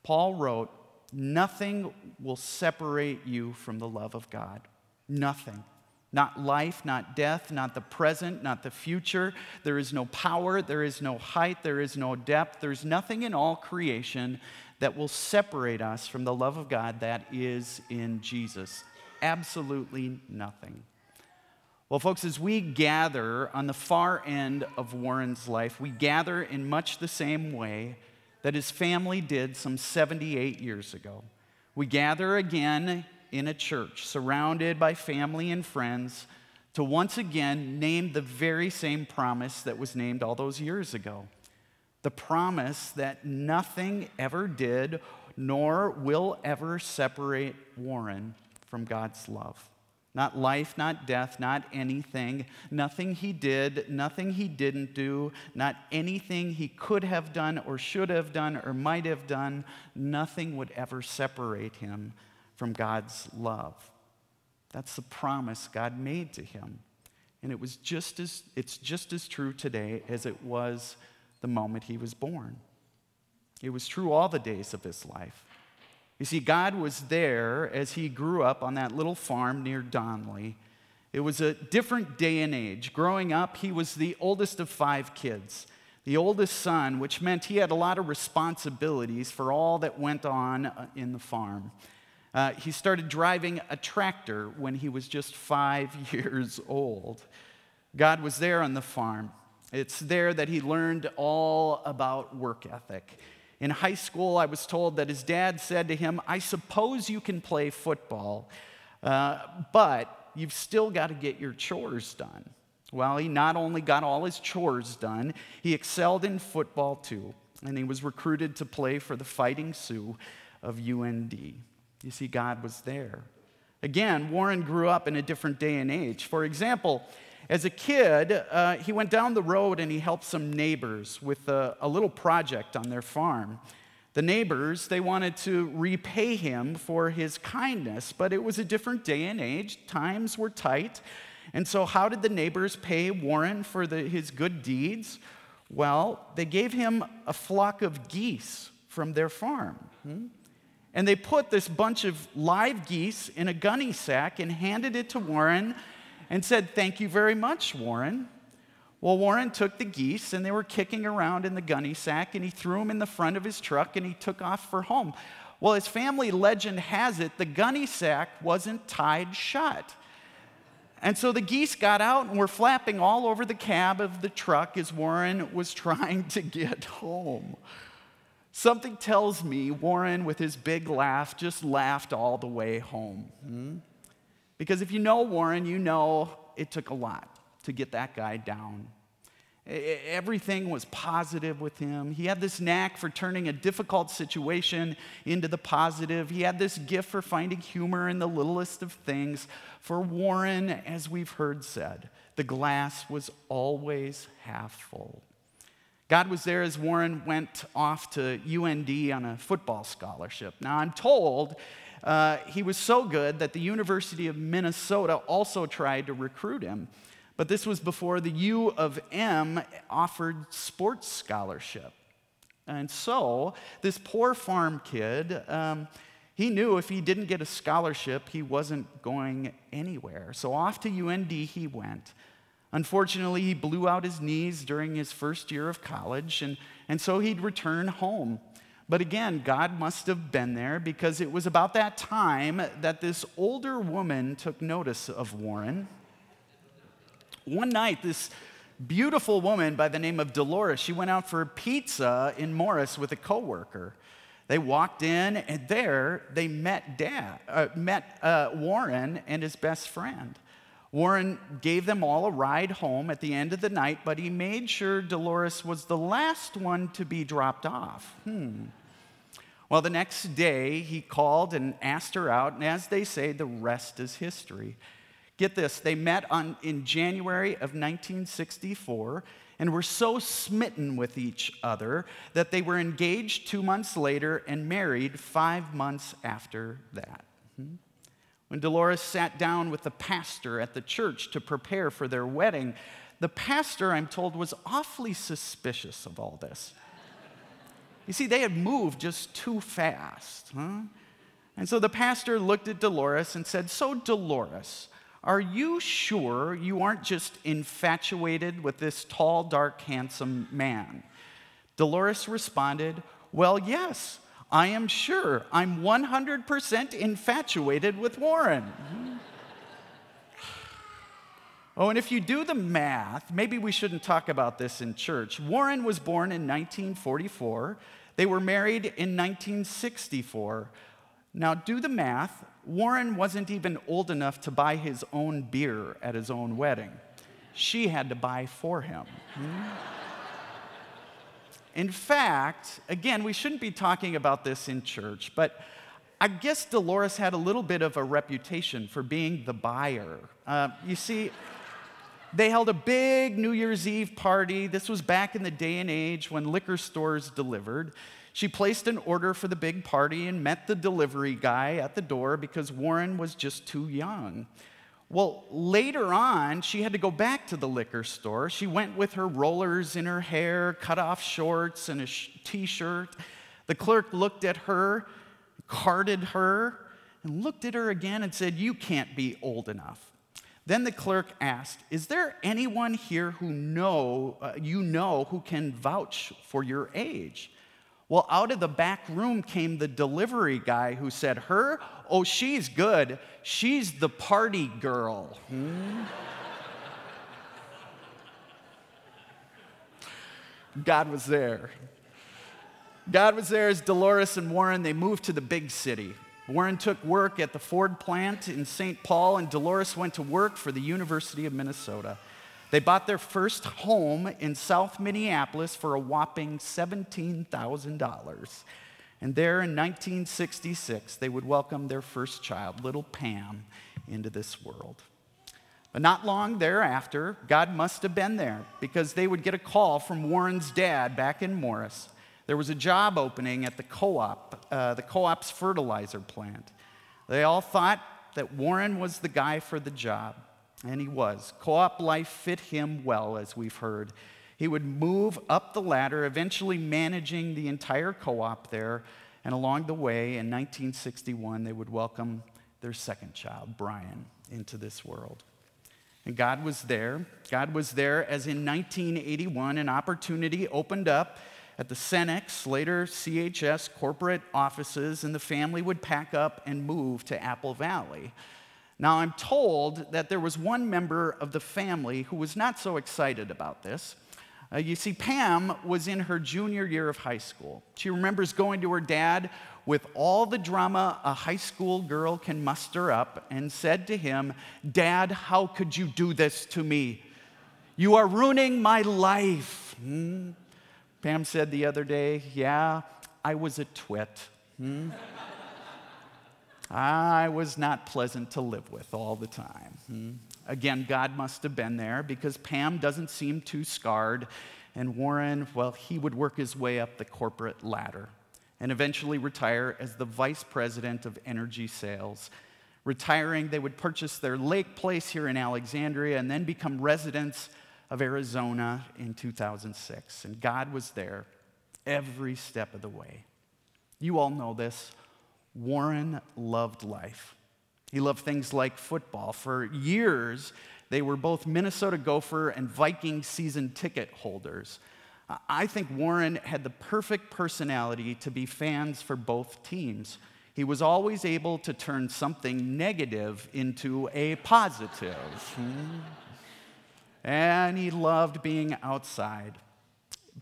Paul wrote, Nothing will separate you from the love of God. Nothing. Not life, not death, not the present, not the future. There is no power, there is no height, there is no depth. There's nothing in all creation that will separate us from the love of God that is in Jesus. Absolutely nothing. Well, folks, as we gather on the far end of Warren's life, we gather in much the same way that his family did some 78 years ago. We gather again in a church, surrounded by family and friends, to once again name the very same promise that was named all those years ago the promise that nothing ever did nor will ever separate Warren from God's love. Not life, not death, not anything. Nothing he did, nothing he didn't do, not anything he could have done or should have done or might have done. Nothing would ever separate him from God's love. That's the promise God made to him. And it was just as, it's just as true today as it was the moment he was born. It was true all the days of his life. You see, God was there as he grew up on that little farm near Donnelly. It was a different day and age. Growing up, he was the oldest of five kids. the oldest son, which meant he had a lot of responsibilities for all that went on uh, in the farm. Uh, he started driving a tractor when he was just five *laughs* years old. God was there on the farm. It's there that he learned all about work ethic. In high school, I was told that his dad said to him, I suppose you can play football, uh, but you've still got to get your chores done. Well, he not only got all his chores done, he excelled in football too, and he was recruited to play for the Fighting Sioux of UND. You see, God was there. Again, Warren grew up in a different day and age. For example, as a kid, uh, he went down the road and he helped some neighbors with a, a little project on their farm. The neighbors, they wanted to repay him for his kindness, but it was a different day and age. Times were tight. And so, how did the neighbors pay Warren for the, his good deeds? Well, they gave him a flock of geese from their farm. Hmm? And they put this bunch of live geese in a gunny sack and handed it to Warren and said, Thank you very much, Warren. Well, Warren took the geese and they were kicking around in the gunny sack and he threw them in the front of his truck and he took off for home. Well, his family legend has it the gunny sack wasn't tied shut. And so the geese got out and were flapping all over the cab of the truck as Warren was *laughs* trying to get home. Something tells me Warren, with his big laugh, just laughed all the way home. Hmm? Because if you know Warren, you know it took a lot to get that guy down. Everything was positive with him. He had this knack for turning a difficult situation into the positive. He had this gift for finding humor in the littlest of things. For Warren, as we've heard said, the glass was always half full. God was there as Warren went off to UND on a football scholarship. Now, I'm told uh, he was so good that the University of Minnesota also tried to recruit him. But this was before the U of M offered sports scholarship. And so, this poor farm kid, um, he knew if he didn't get a scholarship, he wasn't going anywhere. So, off to UND he went. Unfortunately, he blew out his knees during his first year of college, and, and so he'd return home. But again, God must have been there because it was about that time that this older woman took notice of Warren. One night, this beautiful woman by the name of Dolores, she went out for pizza in Morris with a coworker. They walked in, and there they met Dad, uh, met uh, Warren and his best friend. Warren gave them all a ride home at the end of the night, but he made sure Dolores was the last one to be dropped off. Hmm. Well, the next day, he called and asked her out, and as they say, the rest is history. Get this, they met on, in January of 1964 and were so smitten with each other that they were engaged two months later and married five months after that. When Dolores sat down with the pastor at the church to prepare for their wedding, the pastor, I'm told, was awfully suspicious of all this. You see, they had moved just too fast. Huh? And so the pastor looked at Dolores and said, So, Dolores, are you sure you aren't just infatuated with this tall, dark, handsome man? Dolores responded, Well, yes. I am sure I'm 100% infatuated with Warren. *sighs* oh, and if you do the math, maybe we shouldn't talk about this in church. Warren was born in 1944. They were married in 1964. Now, do the math. Warren wasn't even old enough to buy his own beer at his own wedding. She had to buy for him. Hmm? In fact, again, we shouldn't be talking about this in church, but I guess Dolores had a little bit of a reputation for being the buyer. Uh, you see, they held a big New Year's Eve party. This was back in the day and age when liquor stores delivered. She placed an order for the big party and met the delivery guy at the door because Warren was just too young. Well, later on, she had to go back to the liquor store. She went with her rollers in her hair, cut off shorts, and a t shirt. The clerk looked at her, carded her, and looked at her again and said, You can't be old enough. Then the clerk asked, Is there anyone here who know, uh, you know who can vouch for your age? Well, out of the back room came the delivery guy who said, Her? Oh, she's good. She's the party girl. Hmm? God was there. God was there as Dolores and Warren, they moved to the big city. Warren took work at the Ford plant in St. Paul, and Dolores went to work for the University of Minnesota. They bought their first home in South Minneapolis for a whopping $17,000. And there in 1966, they would welcome their first child, little Pam, into this world. But not long thereafter, God must have been there because they would get a call from Warren's dad back in Morris. There was a job opening at the co op, uh, the co op's fertilizer plant. They all thought that Warren was the guy for the job, and he was. Co op life fit him well, as we've heard. He would move up the ladder, eventually managing the entire co op there. And along the way, in 1961, they would welcome their second child, Brian, into this world. And God was there. God was there as in 1981, an opportunity opened up at the Cenex, later CHS corporate offices, and the family would pack up and move to Apple Valley. Now, I'm told that there was one member of the family who was not so excited about this. Uh, you see, Pam was in her junior year of high school. She remembers going to her dad with all the drama a high school girl can muster up and said to him, Dad, how could you do this to me? You are ruining my life. Hmm? Pam said the other day, Yeah, I was a twit. Hmm? *laughs* I was not pleasant to live with all the time. Hmm? Again, God must have been there because Pam doesn't seem too scarred. And Warren, well, he would work his way up the corporate ladder and eventually retire as the vice president of energy sales. Retiring, they would purchase their lake place here in Alexandria and then become residents of Arizona in 2006. And God was there every step of the way. You all know this. Warren loved life. He loved things like football. For years, they were both Minnesota Gopher and Viking season ticket holders. I think Warren had the perfect personality to be fans for both teams. He was always able to turn something negative into a positive. Hmm and he loved being outside.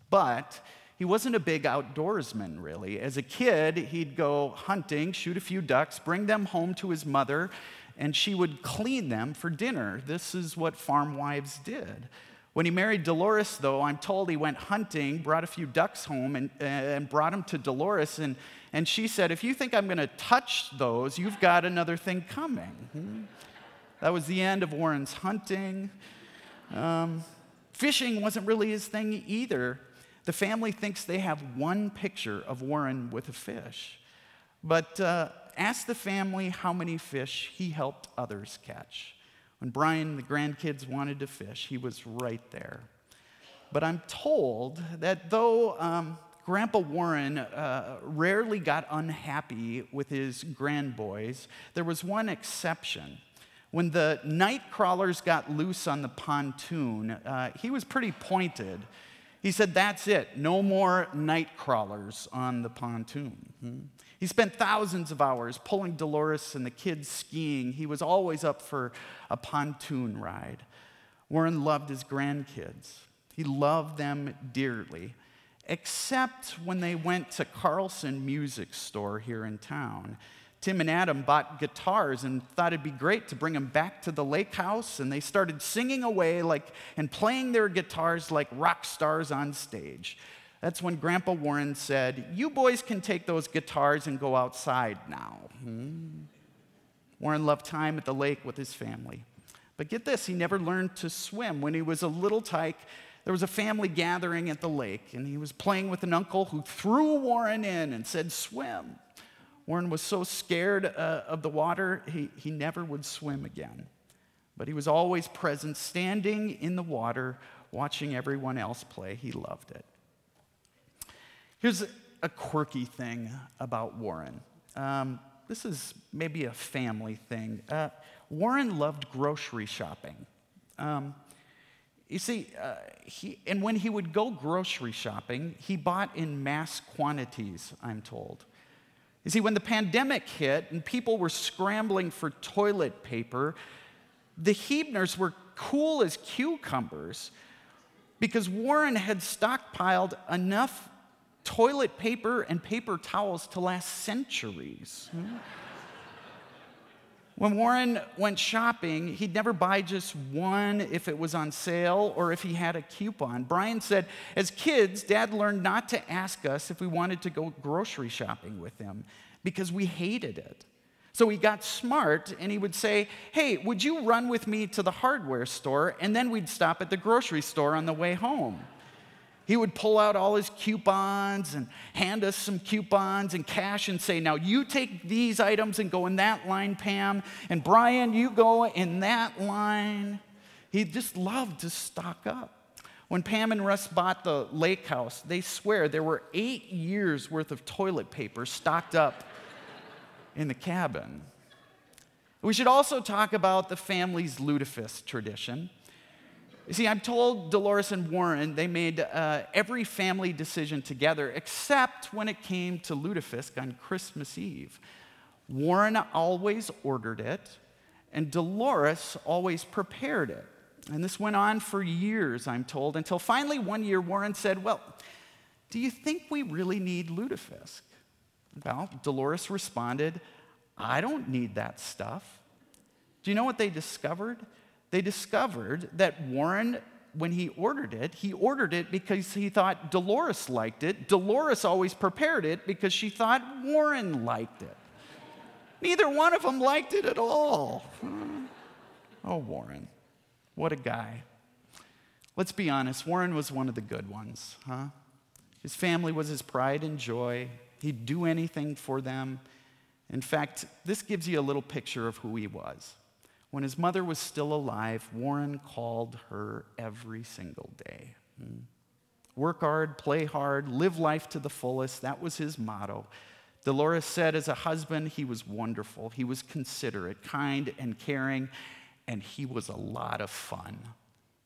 But he wasn't a big outdoorsman, really. As a kid, he'd go hunting, shoot a few ducks, bring them home to his mother, and she would clean them for dinner. This is what farm wives did. When he married Dolores, though, I'm told he went hunting, brought a few ducks home, and, and brought them to Dolores. And, and she said, If you think I'm going to touch those, you've got another thing coming. Hmm? That was the end of Warren's hunting. Um, fishing wasn't really his thing either. The family thinks they have one picture of Warren with a fish. But uh, ask the family how many fish he helped others catch. When Brian the grandkids wanted to fish, he was right there. But I'm told that though um, Grandpa Warren uh, rarely got unhappy with his grandboys, there was one exception. When the night crawlers got loose on the pontoon, uh, he was pretty pointed. He said, That's it, no more night crawlers on the pontoon. Hmm? He spent thousands of hours pulling Dolores and the kids skiing. He was always up for a pontoon ride. Warren loved his grandkids, he loved them dearly, except when they went to Carlson Music Store here in town. Tim and Adam bought guitars and thought it'd be great to bring them back to the lake house. And they started singing away like, and playing their guitars like rock stars on stage. That's when Grandpa Warren said, You boys can take those guitars and go outside now. Hmm. Warren loved time at the lake with his family. But get this, he never learned to swim. When he was a little tyke, there was a family gathering at the lake, and he was playing with an uncle who threw Warren in and said, Swim. Warren was so scared uh, of the water, he, he never would swim again. But he was always present, standing in the water, watching everyone else play. He loved it. Here's a quirky thing about Warren. Um, this is maybe a family thing. Uh, Warren loved grocery shopping. Um, you see, uh, he, and when he would go grocery shopping, he bought in mass quantities, I'm told. You see, when the pandemic hit and people were scrambling for toilet paper, the Huebners were cool as cucumbers because Warren had stockpiled enough toilet paper and paper towels to last centuries. Hmm? When Warren went shopping, he'd never buy just one if it was on sale or if he had a coupon. Brian said, as kids, Dad learned not to ask us if we wanted to go grocery shopping with him because we hated it. So he got smart and he would say, Hey, would you run with me to the hardware store? And then we'd stop at the grocery store on the way home. He would pull out all his coupons and hand us some coupons and cash and say, Now you take these items and go in that line, Pam. And Brian, you go in that line. He just loved to stock up. When Pam and Russ bought the lake house, they swear there were eight years worth of toilet paper stocked up *laughs* in the cabin. We should also talk about the family's lutefisk tradition. You see, I'm told Dolores and Warren, they made uh, every family decision together except when it came to lutefisk on Christmas Eve. Warren always ordered it, and Dolores always prepared it. And this went on for years, I'm told, until finally one year Warren said, Well, do you think we really need lutefisk? Well, Dolores responded, I don't need that stuff. Do you know what they discovered? They discovered that Warren, when he ordered it, he ordered it because he thought Dolores liked it. Dolores always prepared it because she thought Warren liked it. Neither one of them liked it at all. Hmm. Oh, Warren, what a guy. Let's be honest, Warren was one of the good ones, huh? His family was his pride and joy. He'd do anything for them. In fact, this gives you a little picture of who he was. When his mother was still alive, Warren called her every single day. Hmm. Work hard, play hard, live life to the fullest. That was his motto. Dolores said, as a husband, he was wonderful. He was considerate, kind, and caring, and he was a lot of fun.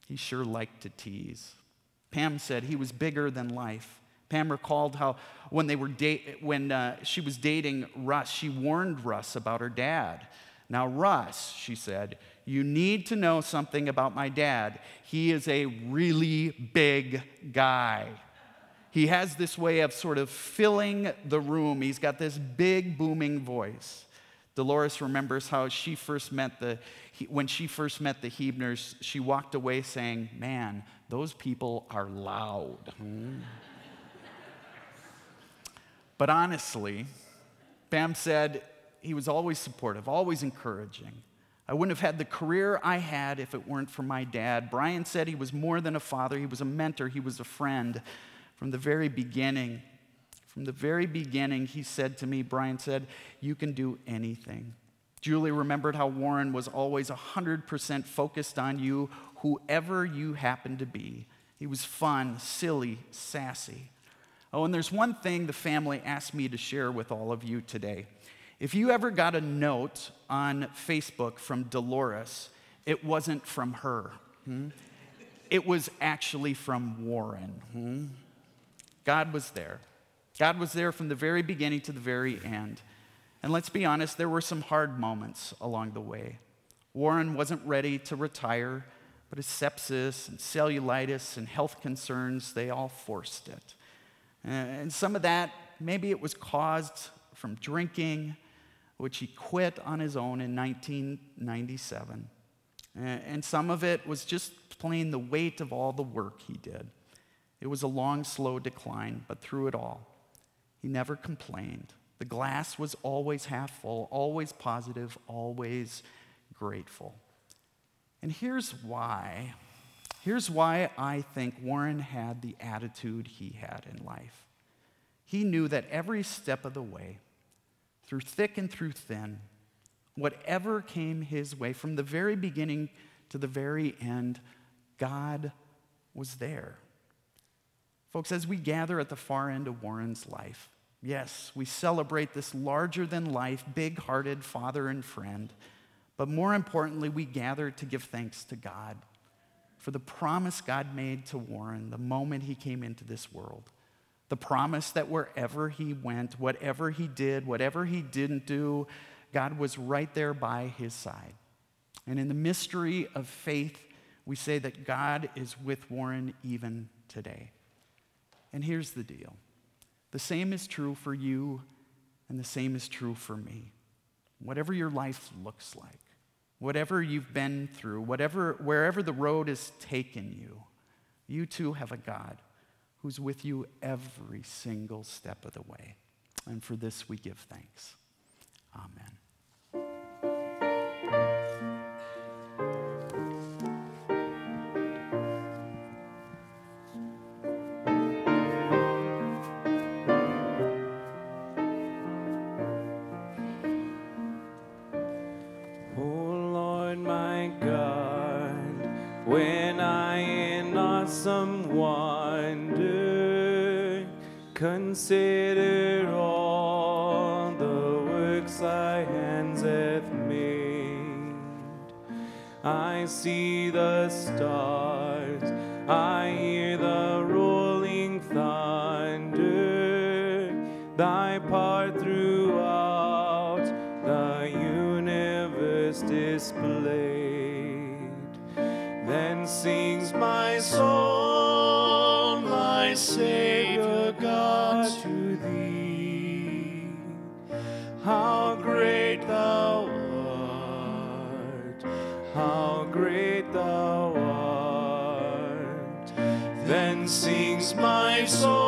He sure liked to tease. Pam said he was bigger than life. Pam recalled how when, they were da- when uh, she was dating Russ, she warned Russ about her dad. Now, Russ, she said, you need to know something about my dad. He is a really big guy. He has this way of sort of filling the room. He's got this big, booming voice. Dolores remembers how she first met the, when she first met the Huebners, she walked away saying, Man, those people are loud. Hmm. but honestly, Pam said, he was always supportive, always encouraging. I wouldn't have had the career I had if it weren't for my dad. Brian said he was more than a father, he was a mentor, he was a friend. From the very beginning, from the very beginning, he said to me, Brian said, You can do anything. Julie remembered how Warren was always 100% focused on you, whoever you happened to be. He was fun, silly, sassy. Oh, and there's one thing the family asked me to share with all of you today. If you ever got a note on Facebook from Dolores, it wasn't from her. Hmm? It was actually from Warren. Hmm? God was there. God was there from the very beginning to the very end. And let's be honest, there were some hard moments along the way. Warren wasn't ready to retire, but his sepsis and cellulitis and health concerns, they all forced it. And some of that, maybe it was caused from drinking, which he quit on his own in 1997. And some of it was just plain the weight of all the work he did. It was a long, slow decline, but through it all, he never complained. The glass was always half full, always positive, always grateful. And here's why. Here's why I think Warren had the attitude he had in life. He knew that every step of the way, through thick and through thin, whatever came his way, from the very beginning to the very end, God was there. Folks, as we gather at the far end of Warren's life, yes, we celebrate this larger than life, big hearted father and friend, But more importantly, we gather to give thanks to God for the promise God made to Warren the moment he came into this world. The promise that wherever he went, whatever he did, whatever he didn't do, God was right there by his side. And in the mystery of faith, we say that God is with Warren even today. And here's the deal the same is true for you, and the same is true for me. Whatever your life looks like, whatever you've been through, whatever, wherever the road has taken you, you too have a God who's with you every single step of the way. And for this we give thanks. Amen. Consider all the works thy hands have made, I see the stars, I hear the rolling thunder, thy part throughout the universe displayed. Then sings my soul, sings my soul,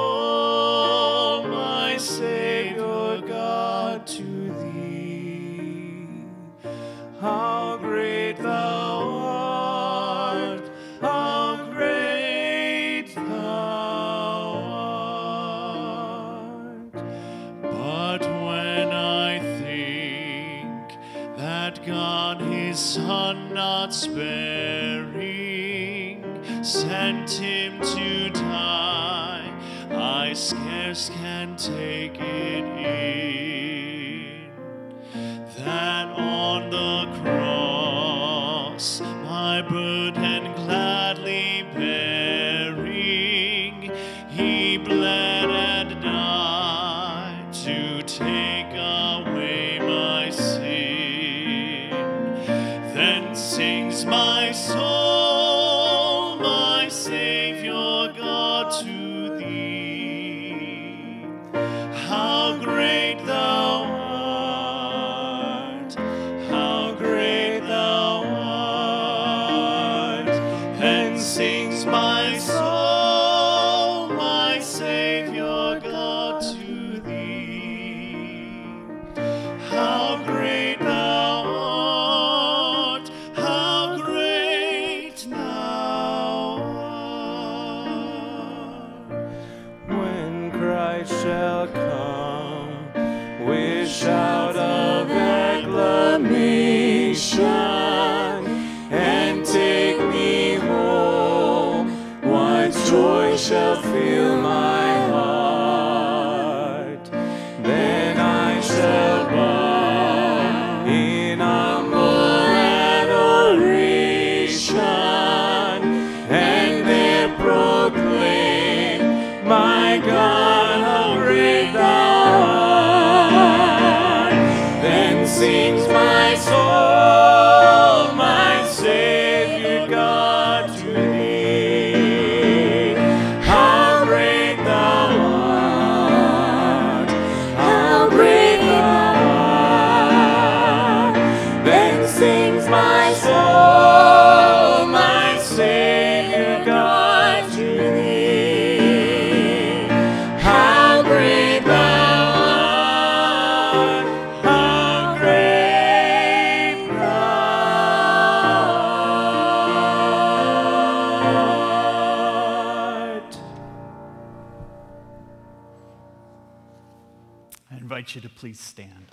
please stand.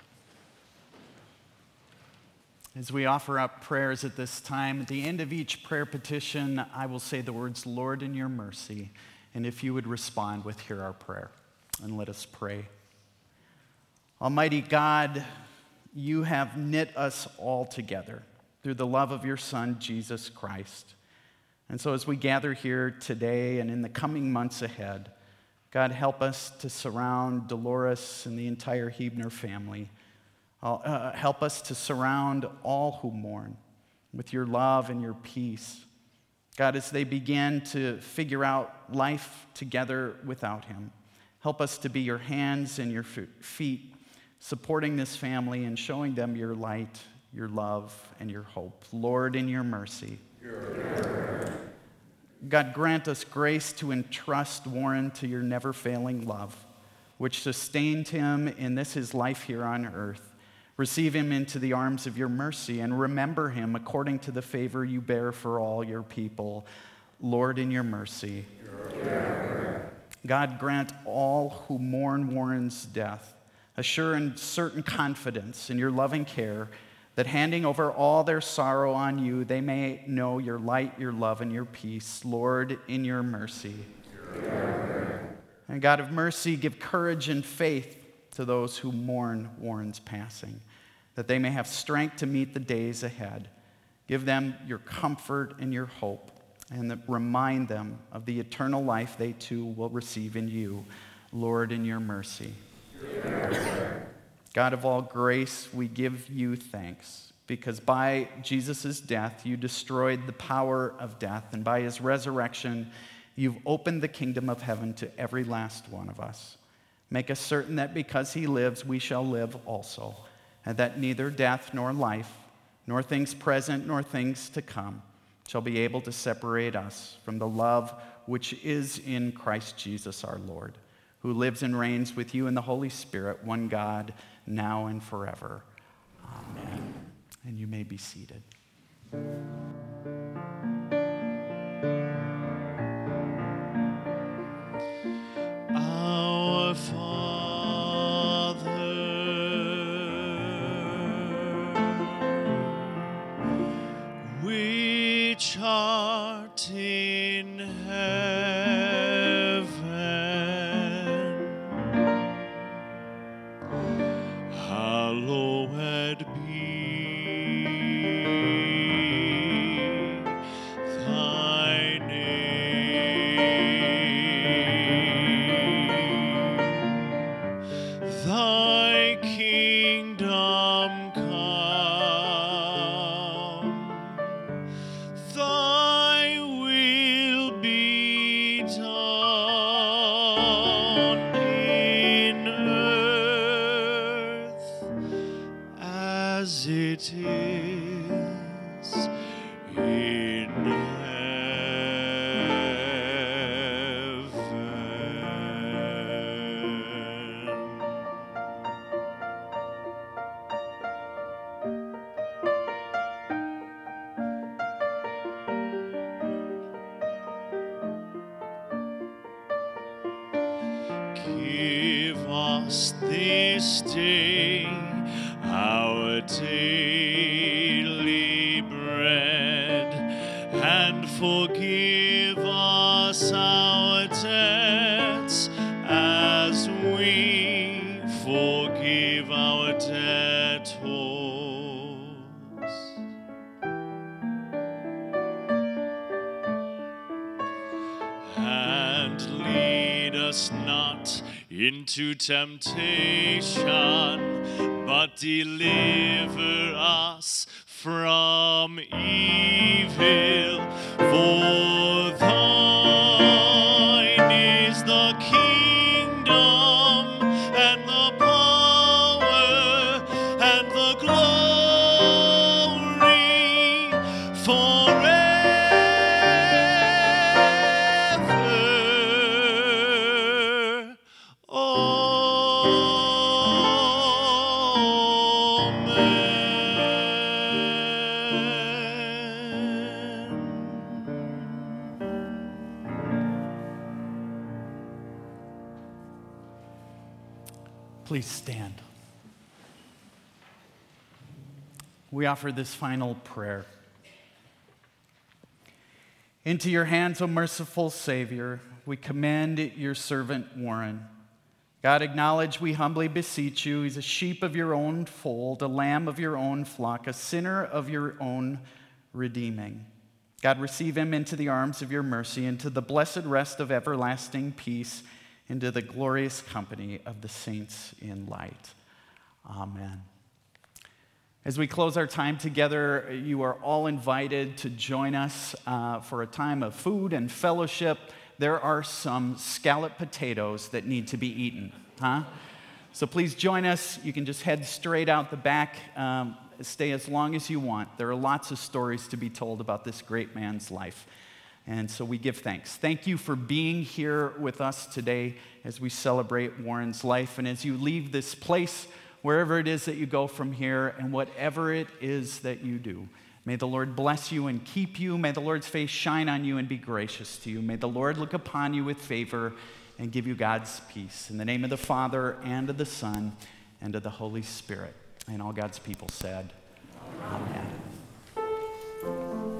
As we offer up prayers at this time, at the end of each prayer petition, I will say the words, Lord, in your mercy. And if you would respond with, Hear our prayer. And let us pray. Almighty God, you have knit us all together through the love of your Son, Jesus Christ. And so, as we gather here today and in the coming months ahead, God, help us to surround Dolores and the entire Huebner family. Uh, help us to surround all who mourn with your love and your peace. God, as they begin to figure out life together without Him, help us to be your hands and your feet, supporting this family and showing them your light, your love, and your hope. Lord, in your mercy. God, grant us grace to entrust Warren to your never failing love, which sustained him in this his life here on earth. Receive him into the arms of your mercy and remember him according to the favor you bear for all your people. Lord, in your mercy. God, grant all who mourn Warren's death a sure and certain confidence in your loving care that handing over all their sorrow on you, they may know your light, your love, and your peace. Lord, in your mercy. And God of mercy, give courage and faith to those who mourn Warren's passing that they may have strength to meet the days ahead. Give them your comfort and your hope, and remind them of the eternal life they too will receive in you, Lord, in your mercy. God of all grace, we give you thanks because by Jesus' death, you destroyed the power of death, and by his resurrection, you've opened the kingdom of heaven to every last one of us. Make us certain that because he lives, we shall live also and that neither death nor life, nor things present nor things to come, shall be able to separate us from the love which is in Christ Jesus our Lord, who lives and reigns with you in the Holy Spirit, one God, now and forever. Amen. And you may be seated. Our Father, us not into temptation, but deliver us from evil. For offer this final prayer. Into your hands, O merciful Savior, we commend your servant Warren. God, acknowledge, we humbly beseech you, he's a sheep of your own fold, a lamb of your own flock, a sinner of your own redeeming. God, receive him into the arms of your mercy, into the blessed rest of everlasting peace, into the glorious company of the saints in light. Amen. As we close our time together, you are all invited to join us uh, for a time of food and fellowship. There are some scallop potatoes that need to be eaten, huh? So please join us. You can just head straight out the back, um, stay as long as you want. There are lots of stories to be told about this great man's life. And so we give thanks. Thank you for being here with us today as we celebrate Warren's life. And as you leave this place, wherever it is that you go from here, and whatever it is that you do, may the Lord bless you and keep you. May the Lord's face shine on you and be gracious to you. May the Lord look upon you with favor and give you God's peace. In the name of the Father, and of the Son, and of the Holy Spirit. And all God's people said, Amen. If